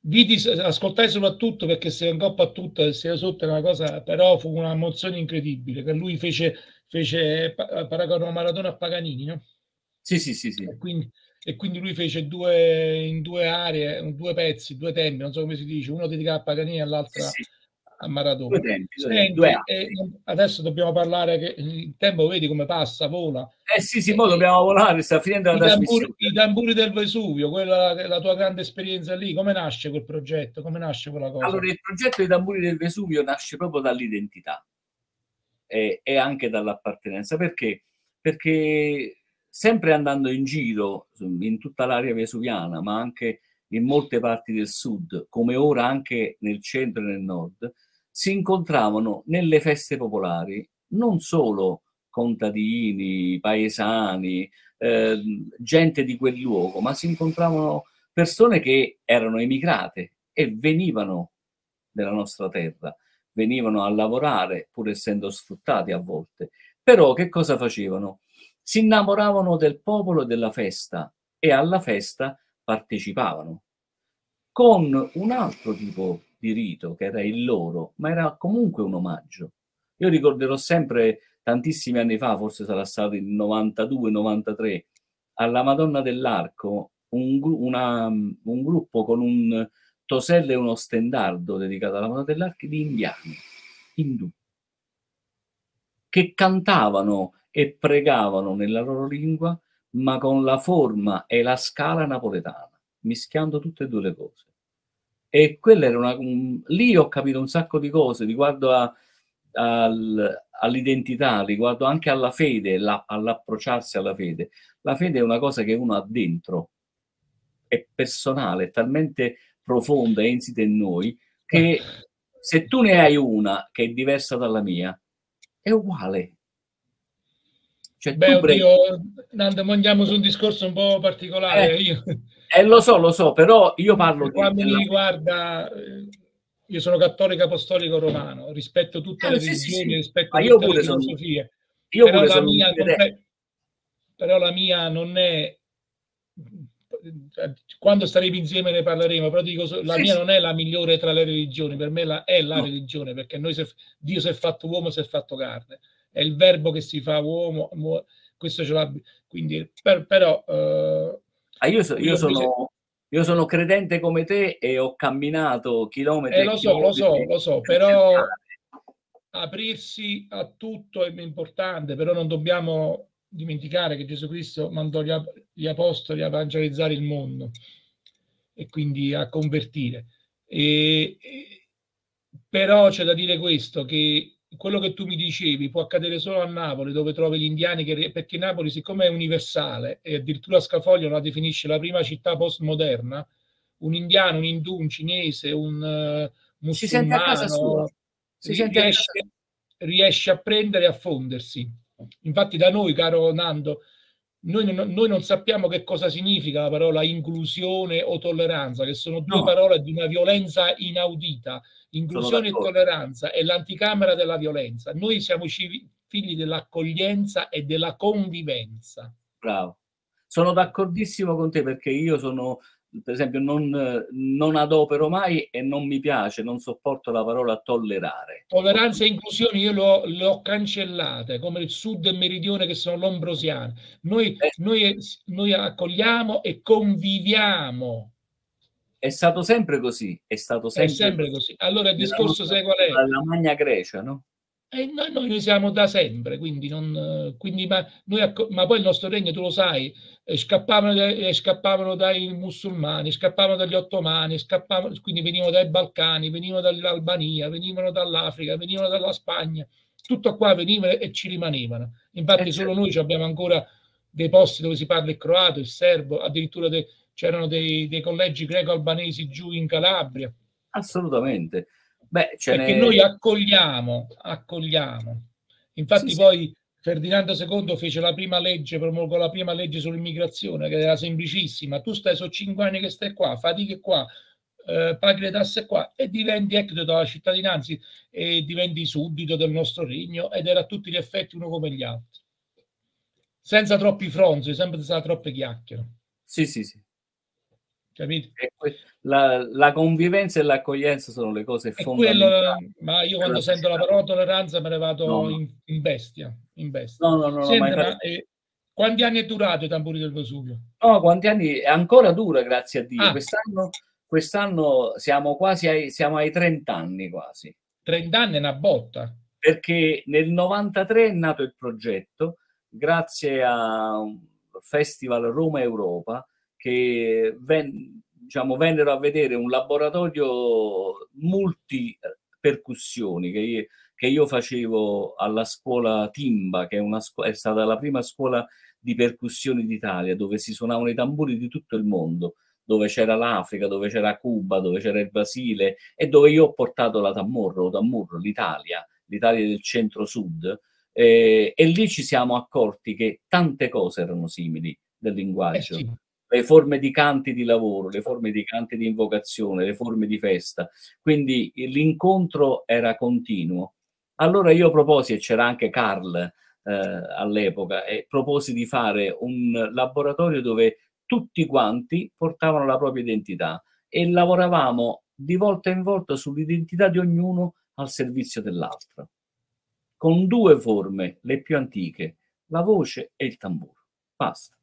Vidi, ascoltai soprattutto perché se in coppa a tutto, se sotto è una cosa, però fu una emozione incredibile che lui fece, fece paragono Maradona a Paganini, no? Sì, sì, sì, sì. E quindi, e quindi lui fece due, in due aree, due pezzi, due tempi, non so come si dice, uno dedicato a Paganini e l'altro sì, sì a Maradona. Due tempi, due Senti, due eh, adesso dobbiamo parlare che il tempo vedi come passa, vola. Eh sì, sì, poi dobbiamo volare, sta finendo la I tamburi, I tamburi del Vesuvio, quella la tua grande esperienza lì, come nasce quel progetto? Come nasce quella cosa? Allora, il progetto dei tamburi del Vesuvio nasce proprio dall'identità e, e anche dall'appartenenza. Perché? Perché sempre andando in giro in tutta l'area vesuviana, ma anche in molte parti del sud, come ora anche nel centro e nel nord, si incontravano nelle feste popolari non solo contadini, paesani, eh, gente di quel luogo, ma si incontravano persone che erano emigrate e venivano nella nostra terra, venivano a lavorare pur essendo sfruttati a volte. Però che cosa facevano? Si innamoravano del popolo e della festa e alla festa partecipavano con un altro tipo di rito che era il loro, ma era comunque un omaggio. Io ricorderò sempre tantissimi anni fa, forse sarà stato il 92-93, alla Madonna dell'Arco, un, una, un, gruppo con un tosello e uno stendardo dedicato alla Madonna dell'Arco di indiani, indù, che cantavano e pregavano nella loro lingua, ma con la forma e la scala napoletana, mischiando tutte e due le cose. E quella era una... Un, lì ho capito un sacco di cose riguardo a, al, all'identità, riguardo anche alla fede, la, all'approcciarsi alla fede. La fede è una cosa che uno ha dentro, è personale, è talmente profonda e insita in noi che se tu ne hai una che è diversa dalla mia, è uguale, cioè, Beh, oddio, Nando, andiamo su un discorso un po' particolare. Eh, io... eh, lo so, lo so, però io parlo... Quando mi riguarda, eh, io sono cattolico apostolico romano, rispetto tutte eh, le religioni, sì, sì. rispetto a tutte le filosofie. Io però, la mia è, però la mia non è... Quando staremo insieme ne parleremo, però dico, la sì, mia non è la migliore tra le religioni, per me la, è la no. religione, perché noi se, Dio si è fatto uomo, si è fatto carne è il verbo che si fa uomo, questo ce l'ha, quindi per, però... Eh, ah, io, so, io, sono, io, sono, credente come te e ho camminato chilometri. Eh, lo so, lo so, lo so, però aprirsi a tutto è importante, però non dobbiamo dimenticare che Gesù Cristo mandò gli, gli apostoli a evangelizzare il mondo e quindi a convertire. E, e, però c'è da dire questo, che quello che tu mi dicevi può accadere solo a Napoli, dove trovi gli indiani, che, perché Napoli, siccome è universale e addirittura Scafoglio la definisce la prima città postmoderna, un indiano, un indù, un cinese, un uh, musulmano, si sente a casa sua. Si riesce, riesce a prendere e a fondersi. Infatti da noi, caro Nando, noi, noi, non sappiamo che cosa significa la parola inclusione o tolleranza, che sono due no. parole di una violenza inaudita. Inclusione e tolleranza è l'anticamera della violenza. Noi siamo figli dell'accoglienza e della convivenza. Bravo. Sono d'accordissimo con te perché io sono per esempio, non, non, adopero mai e non mi piace, non sopporto la parola tollerare. Tolleranza e inclusione io le ho cancellate, come il sud e il meridione che sono lombrosiane. Noi, eh. noi, noi accogliamo e conviviamo. È stato sempre così, è stato sempre, è sempre così. Allora il discorso sai qual è? La Magna Grecia, no? E noi, noi siamo da sempre, quindi, non, quindi ma, noi, ma, poi il nostro regno, tu lo sai, eh, scappavano, eh, scappavano dai musulmani, scappavano dagli ottomani, scappavano, quindi venivano dai Balcani, venivano dall'Albania, venivano dall'Africa, venivano dalla Spagna, tutto qua venivano e ci rimanevano. Infatti eh, solo certo. noi abbiamo ancora dei posti dove si parla il croato, il serbo, addirittura c'erano dei, dei collegi greco-albanesi giù in Calabria. Assolutamente. Beh, perché ne... noi accogliamo, accogliamo. Infatti sì, poi sì. Ferdinando II fece la prima legge, promulgò la prima legge sull'immigrazione, che era semplicissima. Tu stai, sono cinque anni che stai qua, fatiche qua, eh, paghi le tasse qua e diventi eccedo dalla cittadinanza e diventi suddito del nostro regno ed era a tutti gli effetti uno come gli altri. Senza troppi fronzi, sempre senza troppe chiacchiere. Sì, sì, sì. Capito? La, la, convivenza e l'accoglienza sono le cose fondamentali. Quello, ma io quando sento la parola tolleranza me ne vado no. in, in, bestia. In bestia. No, no, no. Senta, ma, eh, quanti anni è durato i tamburi del Vesuvio? No, quanti anni? È ancora dura, grazie a Dio. Ah. Quest'anno, quest'anno siamo quasi ai, siamo ai 30 anni quasi. 30 anni è una botta. Perché nel 93 è nato il progetto, grazie a festival Roma Europa, che ven, diciamo, vennero a vedere un laboratorio multipercussioni che che io facevo alla scuola Timba, che è, una, è stata la prima scuola di percussioni d'Italia, dove si suonavano i tamburi di tutto il mondo, dove c'era l'Africa, dove c'era Cuba, dove c'era il Brasile e dove io ho portato la Tammurro, Tammurro l'Italia, l'Italia del centro-sud, eh, e lì ci siamo accorti che tante cose erano simili del linguaggio. Eh sì. Le forme di canti di lavoro, le forme di canti di invocazione, le forme di festa. Quindi l'incontro era continuo. Allora io proposi, e c'era anche Carl, eh, all'epoca e proposi di fare un laboratorio dove tutti quanti portavano la propria identità e lavoravamo di volta in volta sull'identità di ognuno al servizio dell'altro, con due forme, le più antiche, la voce e il tamburo. Basta,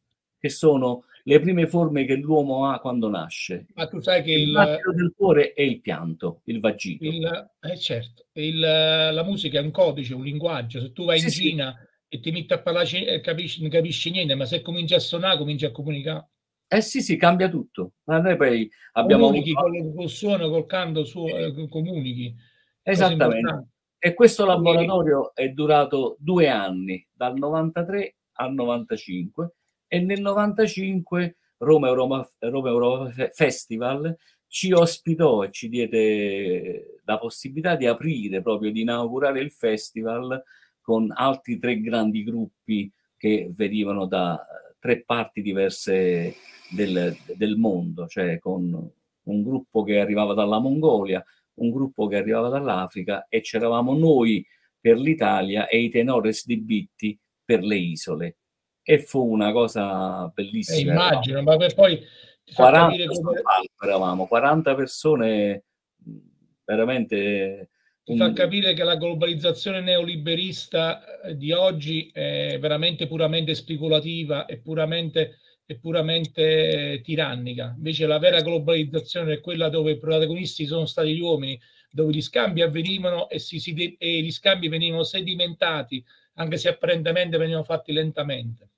che sono le prime forme che l'uomo ha quando nasce. Ma tu sai che il, il del cuore è il pianto, il vagito. Il, eh certo, il, la musica è un codice, un linguaggio. Se tu vai sì, in Cina sì e ti metti a parlare e capisci, non capisci niente, ma se cominci a suonare, cominci a comunicare. Eh sì, sì, cambia tutto. Ma noi poi abbiamo... Comunichi avuto... col, suono, col canto, su, eh, comunichi. Esattamente. E questo laboratorio è durato due anni, dal 93 al 95, e nel 95 Roma Europa, Roma Europa Festival ci ospitò e ci diede la possibilità di aprire, proprio di inaugurare il festival con altri tre grandi gruppi che venivano da tre parti diverse del, del mondo, cioè con un gruppo che arrivava dalla Mongolia, un gruppo che arrivava dall'Africa e c'eravamo noi per l'Italia e i tenores di Bitti per le isole. E fu una cosa bellissima. Eh, immagino, ma per poi 40, come... eravamo 40 persone veramente ti fa capire che la globalizzazione neoliberista eh, di oggi è veramente puramente speculativa e puramente, puramente tirannica. Invece la vera globalizzazione è quella dove i protagonisti sono stati gli uomini, dove gli scambi avvenivano e, si, si, e gli scambi venivano sedimentati, anche se apparentemente venivano fatti lentamente.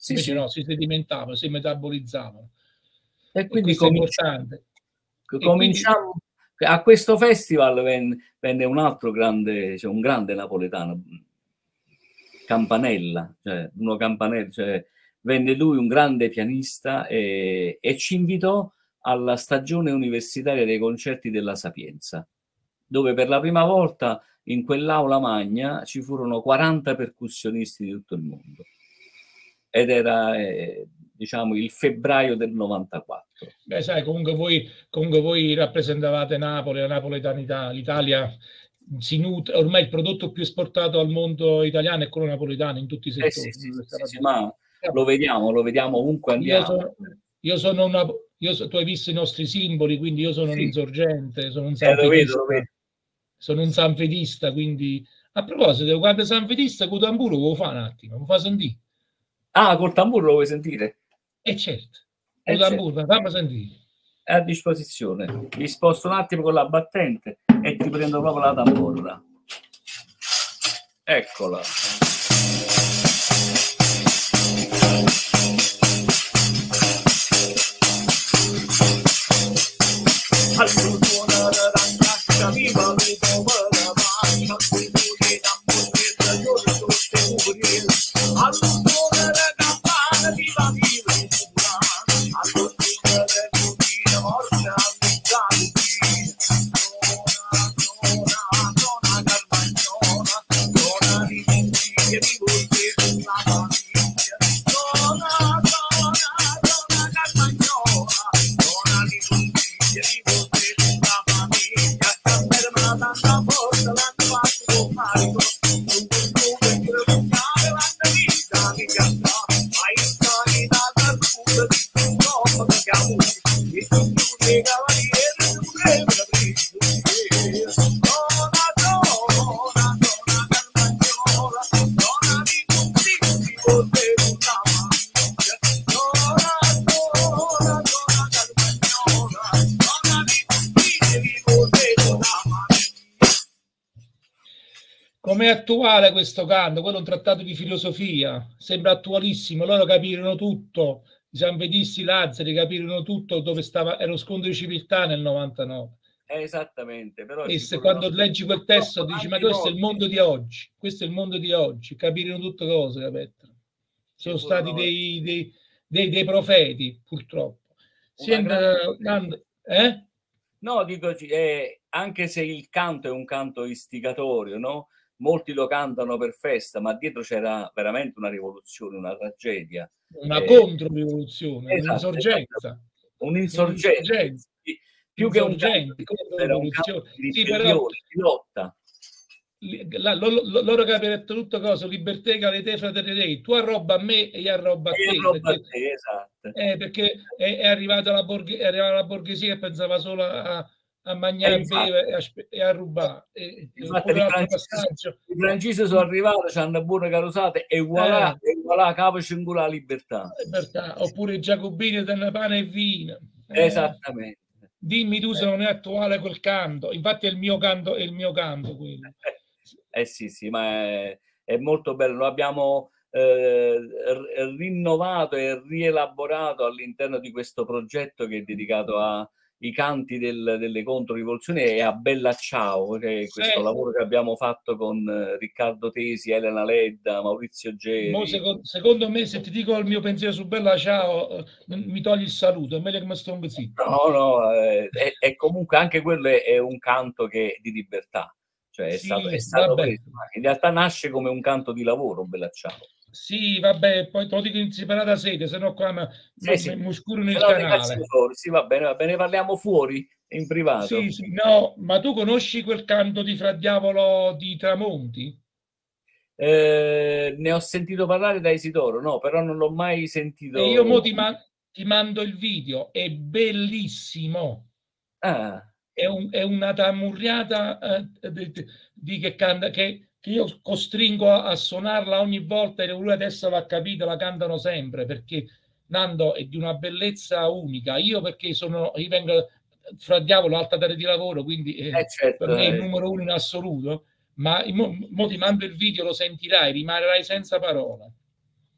Sì, Invece sì. no, si sedimentavano, si metabolizzavano. E quindi e cominciamo, cominciamo, a questo festival venne, venne un altro grande, cioè un grande napoletano, Campanella, cioè uno Campanella, cioè venne lui un grande pianista e, e ci invitò alla stagione universitaria dei concerti della Sapienza, dove per la prima volta in quell'aula magna ci furono 40 percussionisti di tutto il mondo. Ed era eh, diciamo il febbraio del 94. Beh, sai, comunque voi, comunque voi rappresentavate Napoli, la napoletanità, l'Italia si nutre, ormai il prodotto più esportato al mondo italiano è quello napoletano in tutti i settori. Eh sì, sì, sì, ma lo vediamo, lo vediamo ovunque andiamo. Io sono, io sono una, io so, tu hai visto i nostri simboli, quindi io sono un insorgente, sono un sanfedista, eh, sono un sanfedista, quindi a proposito, quando sanfedista con tamburo lo fa un attimo, lo fa sentire. Ah, col tamburo lo vuoi sentire? E certo, e la certo. fammi sentire. È a disposizione. Mi sposto un attimo con la battente e ti prendo proprio la tambura. Eccola. Questo canto? Quello è un trattato di filosofia, sembra attualissimo, loro capirono tutto, i sanvedisti Lazzari capirono tutto dove stava, era lo scontro di civiltà nel 99. Esattamente, però e se quando leggi quel testo dici ma questo è il mondo di oggi, questo è il mondo di oggi, capirono tutte cose, capito? sono stati dei, dei, dei, dei profeti, purtroppo. Senta, eh? No, dico, eh, anche se il canto è un canto istigatorio, no? Molti lo cantano per festa, ma dietro c'era veramente una rivoluzione, una tragedia. Una eh, controrivoluzione, esatto, un'insorgenza. Un'insorgenza. un'insorgenza. Più che un canto, era un canto di, sì, però, di lotta la, loro, loro capiranno tutto cosa, libertà, egalità, fratelli tu arroba a me e io arroba a te. Arroba perché, a te esatto. eh, perché è, è, arrivata la borghe, è arrivata la borghesia e pensava solo a, a mangiare, eh, bere e a, e a rubare. E, infatti, i francesi sono arrivati, hanno buone carosate e voilà, eh. e voilà capo cingula la libertà. libertà. Oppure i giacobini danno pane e vino. Eh. Esattamente. Dimmi tu se non è attuale quel canto. Infatti è il mio canto, è il mio canto quello. Eh sì, sì, ma è, è molto bello. Lo abbiamo eh, rinnovato e rielaborato all'interno di questo progetto che è dedicato ai canti del, delle controrivoluzioni e a Bella Ciao, che è questo sì. lavoro che abbiamo fatto con eh, Riccardo Tesi, Elena Ledda, Maurizio Geri. Secondo, secondo, me, se ti dico il mio pensiero su Bella Ciao, eh, mi togli il saluto, è meglio che mi sto zitto. No, no, eh, è, è comunque anche quello è, è un canto che, di libertà cioè è sì, stato, è stato preso, in realtà nasce come un canto di lavoro, Bellacciao. Sì, vabbè, poi te lo dico in separata sede, se no qua mi sì, sì. muscurano il canale. Fuori. Sì, va bene, va bene, parliamo fuori, in privato. Sì, sì, no, ma tu conosci quel canto di Fra Diavolo di Tramonti? Eh, ne ho sentito parlare da Isidoro, no, però non l'ho mai sentito. E io mo ti, ma- ti mando il video, è bellissimo. Ah è, un, è una tamurriata eh, di, di che, canta, che, che, io costringo a, a, suonarla ogni volta e lui adesso l'ha capito, la cantano sempre perché Nando è di una bellezza unica. Io perché sono, io vengo fra diavolo alta dare di lavoro, quindi eh, eh certo, per me è il eh. numero uno in assoluto. Ma mo, mo ti mando il video, lo sentirai, rimarrai senza parole.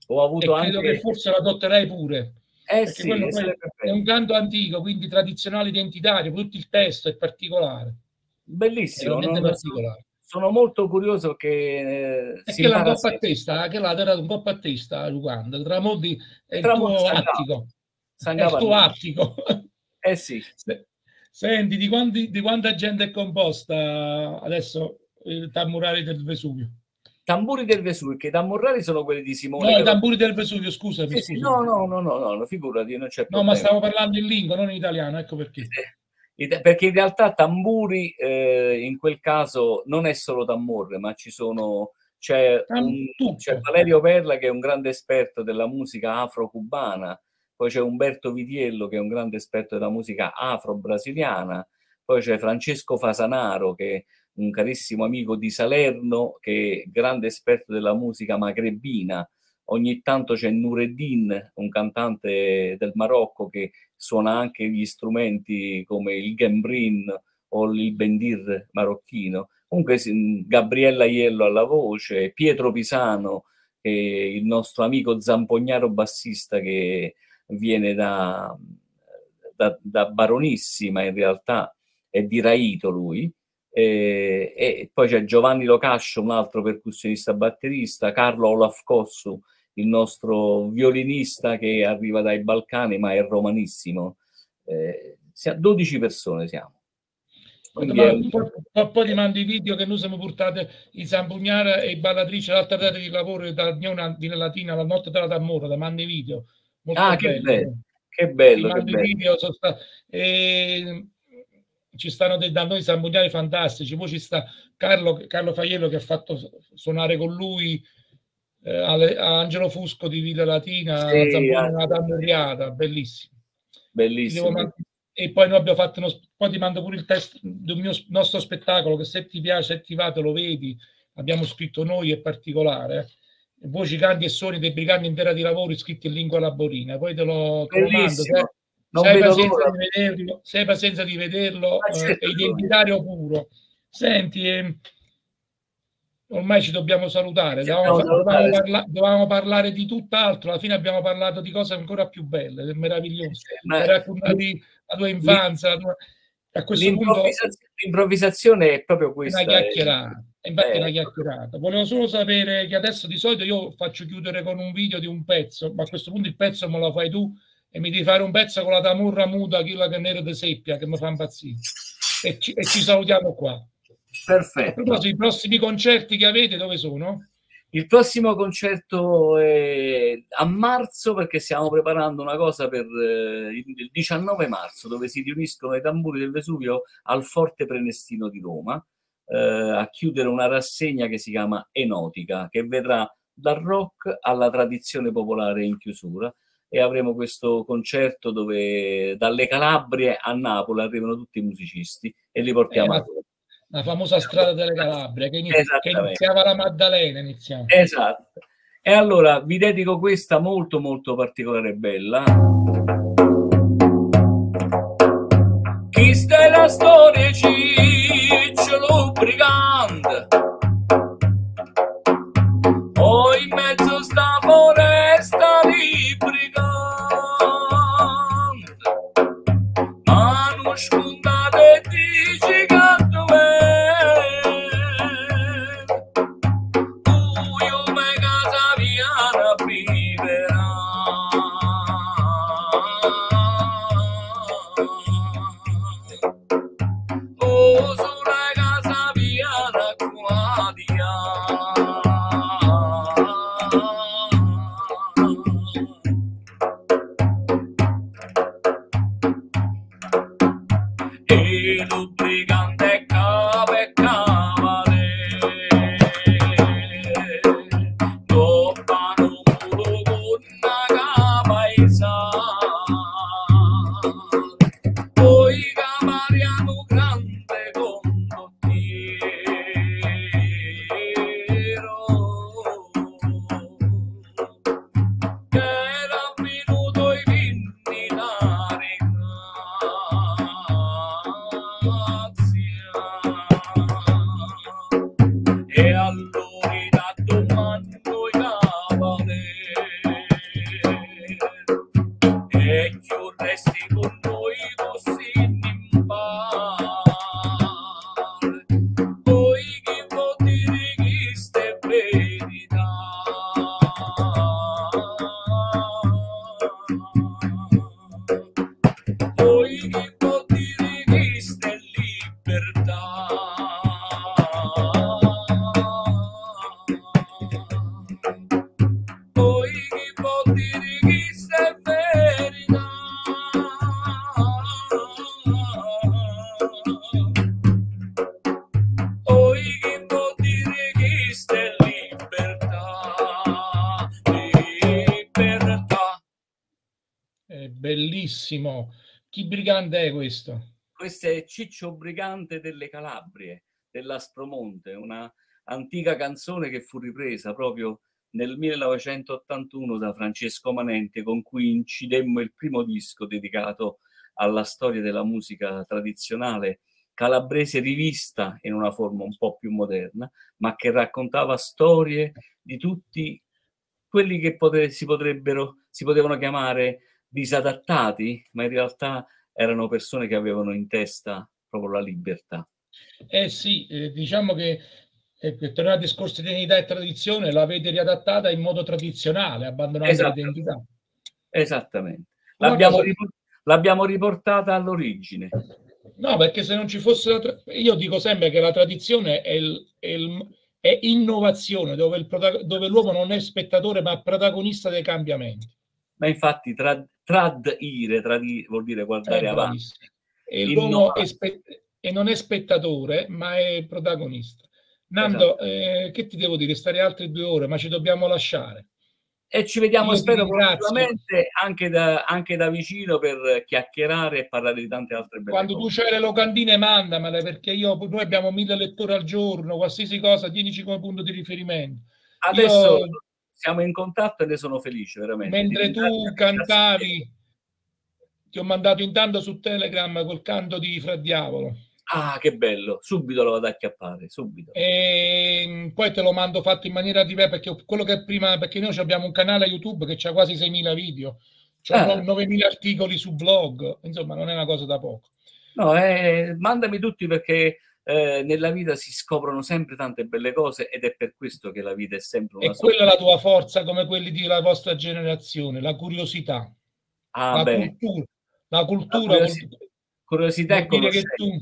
Ho avuto e credo anche... che forse la adotterai pure. Eh sì, è un canto antico, quindi tradizionale identitario, tutto il testo è particolare. Bellissimo. Non, particolare. Sono molto curioso che... Eh, è che la coppa a testa, che l'ha dato un po' a testa, Lugando. Tramonti è il tuo attico. È il tuo attico. Eh sì. Senti, di, quanti, di quanta gente è composta adesso il Tamurari del Vesuvio? Tamburi del Vesuvio, che i tamburi sono quelli di Simone. No, i tamburi del Vesuvio, scusa. Sì, sì, no, no, no, no, no, figurati, non c'è. No, ma stavo parlando in lingua, non in italiano, ecco perché. Perché in realtà tamburi eh, in quel caso non è solo tambure, ma ci sono c'è, un, c'è, Valerio Perla che è un grande esperto della musica afro-cubana, poi c'è Umberto Vitiello che è un grande esperto della musica afro-brasiliana, poi c'è Francesco Fasanaro che un carissimo amico di Salerno che è grande esperto della musica magrebina. Ogni tanto c'è Nureddin, un cantante del Marocco che suona anche gli strumenti come il gambrin o il bendir marocchino. Comunque Gabriella Iello alla voce, Pietro Pisano, il nostro amico zampognaro bassista che viene da, da, da Baronissima in realtà, è di Raito lui, e, e poi c'è Giovanni Locascio, un altro percussionista batterista, Carlo Olaf Cossu, il nostro violinista che arriva dai Balcani ma è romanissimo. Eh, 12 persone siamo. Un po', poi ti mando i video che noi siamo portati in Zampugnara e i ballatrici l'altra data di lavoro da Unione di Latina la notte della Tamora, da mandi video. Molto ah, bello. che bello, che bello. Che bello. Video, sta, e, ci stanno dei, da noi zambugnari fantastici. Poi ci sta Carlo, Carlo Faiello che ha fatto suonare con lui eh, Angelo Fusco di Villa Latina, sì, una tammuriata, bellissimo. Bellissimo. E poi noi abbiamo fatto uno, poi ti mando pure il test del mio, nostro spettacolo che se ti piace, se ti va, te lo vedi. Abbiamo scritto noi, è particolare. Eh. Voci, canti e suoni dei briganti intera di lavori scritti in lingua laborina. Poi te lo, te lo mando. Se, non se, hai pazienza di vederlo, se hai pazienza di vederlo, eh, è identitario puro. Senti, eh, ormai ci dobbiamo salutare, dovevamo, dovevamo, parla, dovevamo, parlare di tutt'altro, alla fine abbiamo parlato di cose ancora più belle, meravigliose, Ma... raccontati la tua infanzia, la tua... A questo punto l'improvvisazione è proprio questa. Una chiacchierata. È... Infatti, eh. una chiacchierata. Volevo solo sapere che adesso di solito io faccio chiudere con un video di un pezzo, ma a questo punto il pezzo me lo fai tu e mi devi fare un pezzo con la tamurra muta, quella che è nero di seppia, che mi fa impazzire. E ci, e ci salutiamo qua. Perfetto. I prossimi concerti che avete dove sono? Il prossimo concerto è a marzo perché stiamo preparando una cosa per eh, il 19 marzo dove si riuniscono i tamburi del Vesuvio al Forte Prenestino di Roma eh, a chiudere una rassegna che si chiama Enotica che vedrà dal rock alla tradizione popolare in chiusura e avremo questo concerto dove dalle Calabrie a Napoli arrivano tutti i musicisti e li portiamo eh, a Roma la famosa strada delle Calabrie, che, inizia, che iniziava la Maddalena. Iniziamo. Esatto. E allora vi dedico questa molto molto particolare e bella. Chi sta la storia bellissimo. Chi brigante è questo? Questo è Ciccio Brigante delle Calabrie, dell'Aspromonte, una antica canzone che fu ripresa proprio nel 1981 da Francesco Manente, con cui incidemmo il primo disco dedicato alla storia della musica tradizionale calabrese rivista in una forma un po' più moderna, ma che raccontava storie di tutti quelli che pote- si, potrebbero, si potevano chiamare disadattati, ma in realtà erano persone che avevano in testa proprio la libertà. Eh sì, eh, diciamo che eh, per tornare al discorso di identità e tradizione, l'avete riadattata in modo tradizionale, abbandonando l'identità. Esattamente. L'abbiamo, riport- l'abbiamo, riportata all'origine. No, perché se non ci fosse la tra- io dico sempre che la tradizione è, il, è, il, è innovazione, dove, il prota- dove l'uomo non è spettatore ma protagonista dei cambiamenti ma infatti tra, tradire, tradi, vuol dire guardare eh, avanti. E l'uomo è e non è spettatore, ma è protagonista. Nando, esatto. eh, che ti devo dire? Stare altre due ore, ma ci dobbiamo lasciare. E ci vediamo, Io spero, prossimamente anche da, anche da vicino per chiacchierare e parlare di tante altre belle Quando cose. tu c'hai le locandine, mandamele, perché io, noi abbiamo mille lettori al giorno, qualsiasi cosa, tienici come punto di riferimento. Adesso... Io siamo in contatto e ne sono felice veramente. Mentre tu cantavi, ti ho mandato intanto su Telegram col canto di Fra Diavolo. Ah, che bello! Subito lo vado a acchiappare, subito. E poi te lo mando fatto in maniera diversa perché quello che prima, perché noi abbiamo un canale YouTube che ha quasi 6.000 video, c'è ah. 9.000 articoli su blog, insomma, non è una cosa da poco. No, eh, mandami tutti perché eh, nella vita si scoprono sempre tante belle cose ed è per questo che la vita è sempre una E quella è la tua forza come quelli della vostra generazione, la curiosità, ah, la beh. cultura. La cultura la curiosità, curiosità vuol, dire che tu,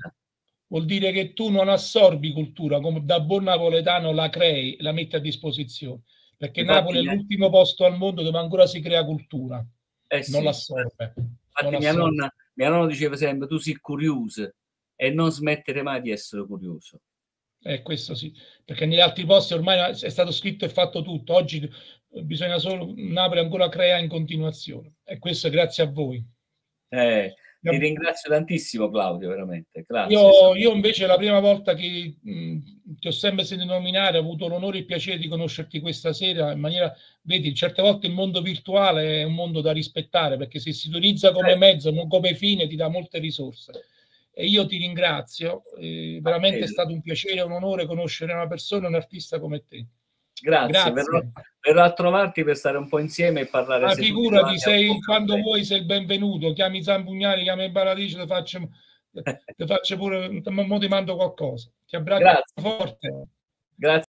vuol dire che tu non assorbi cultura, come da buon napoletano la crei, la metti a disposizione. Perché Infatti, Napoli è l'ultimo posto al mondo dove ancora si crea cultura. Eh sì. Non l'assorbe. Infatti non mia, nonna, mia nonna diceva sempre tu sei curioso e non smettere mai di essere curioso. Eh, questo sì, perché negli altri posti ormai è stato scritto e fatto tutto. Oggi bisogna solo Napoli ancora crea in continuazione e questo è grazie a voi. Eh, ti ringrazio tantissimo Claudio, veramente. Grazie. Io, io invece la prima volta che mh, ti ho sempre sentito nominare, ho avuto l'onore e il piacere di conoscerti questa sera in maniera, vedi, certe volte il mondo virtuale è un mondo da rispettare perché se si utilizza come mezzo, non come fine, ti dà molte risorse. E io ti ringrazio, eh, veramente è stato un piacere e un onore conoscere una persona, un artista come te. Grazie, Grazie. Verrò, verrò, a trovarti per stare un po' insieme e parlare. Ma figurati, sei, quando vuoi sei il benvenuto, chiami Zampugnani, chiami Baradice, ti faccio, faccio pure, mo ti mando qualcosa. Ti abbraccio Grazie. forte. Grazie.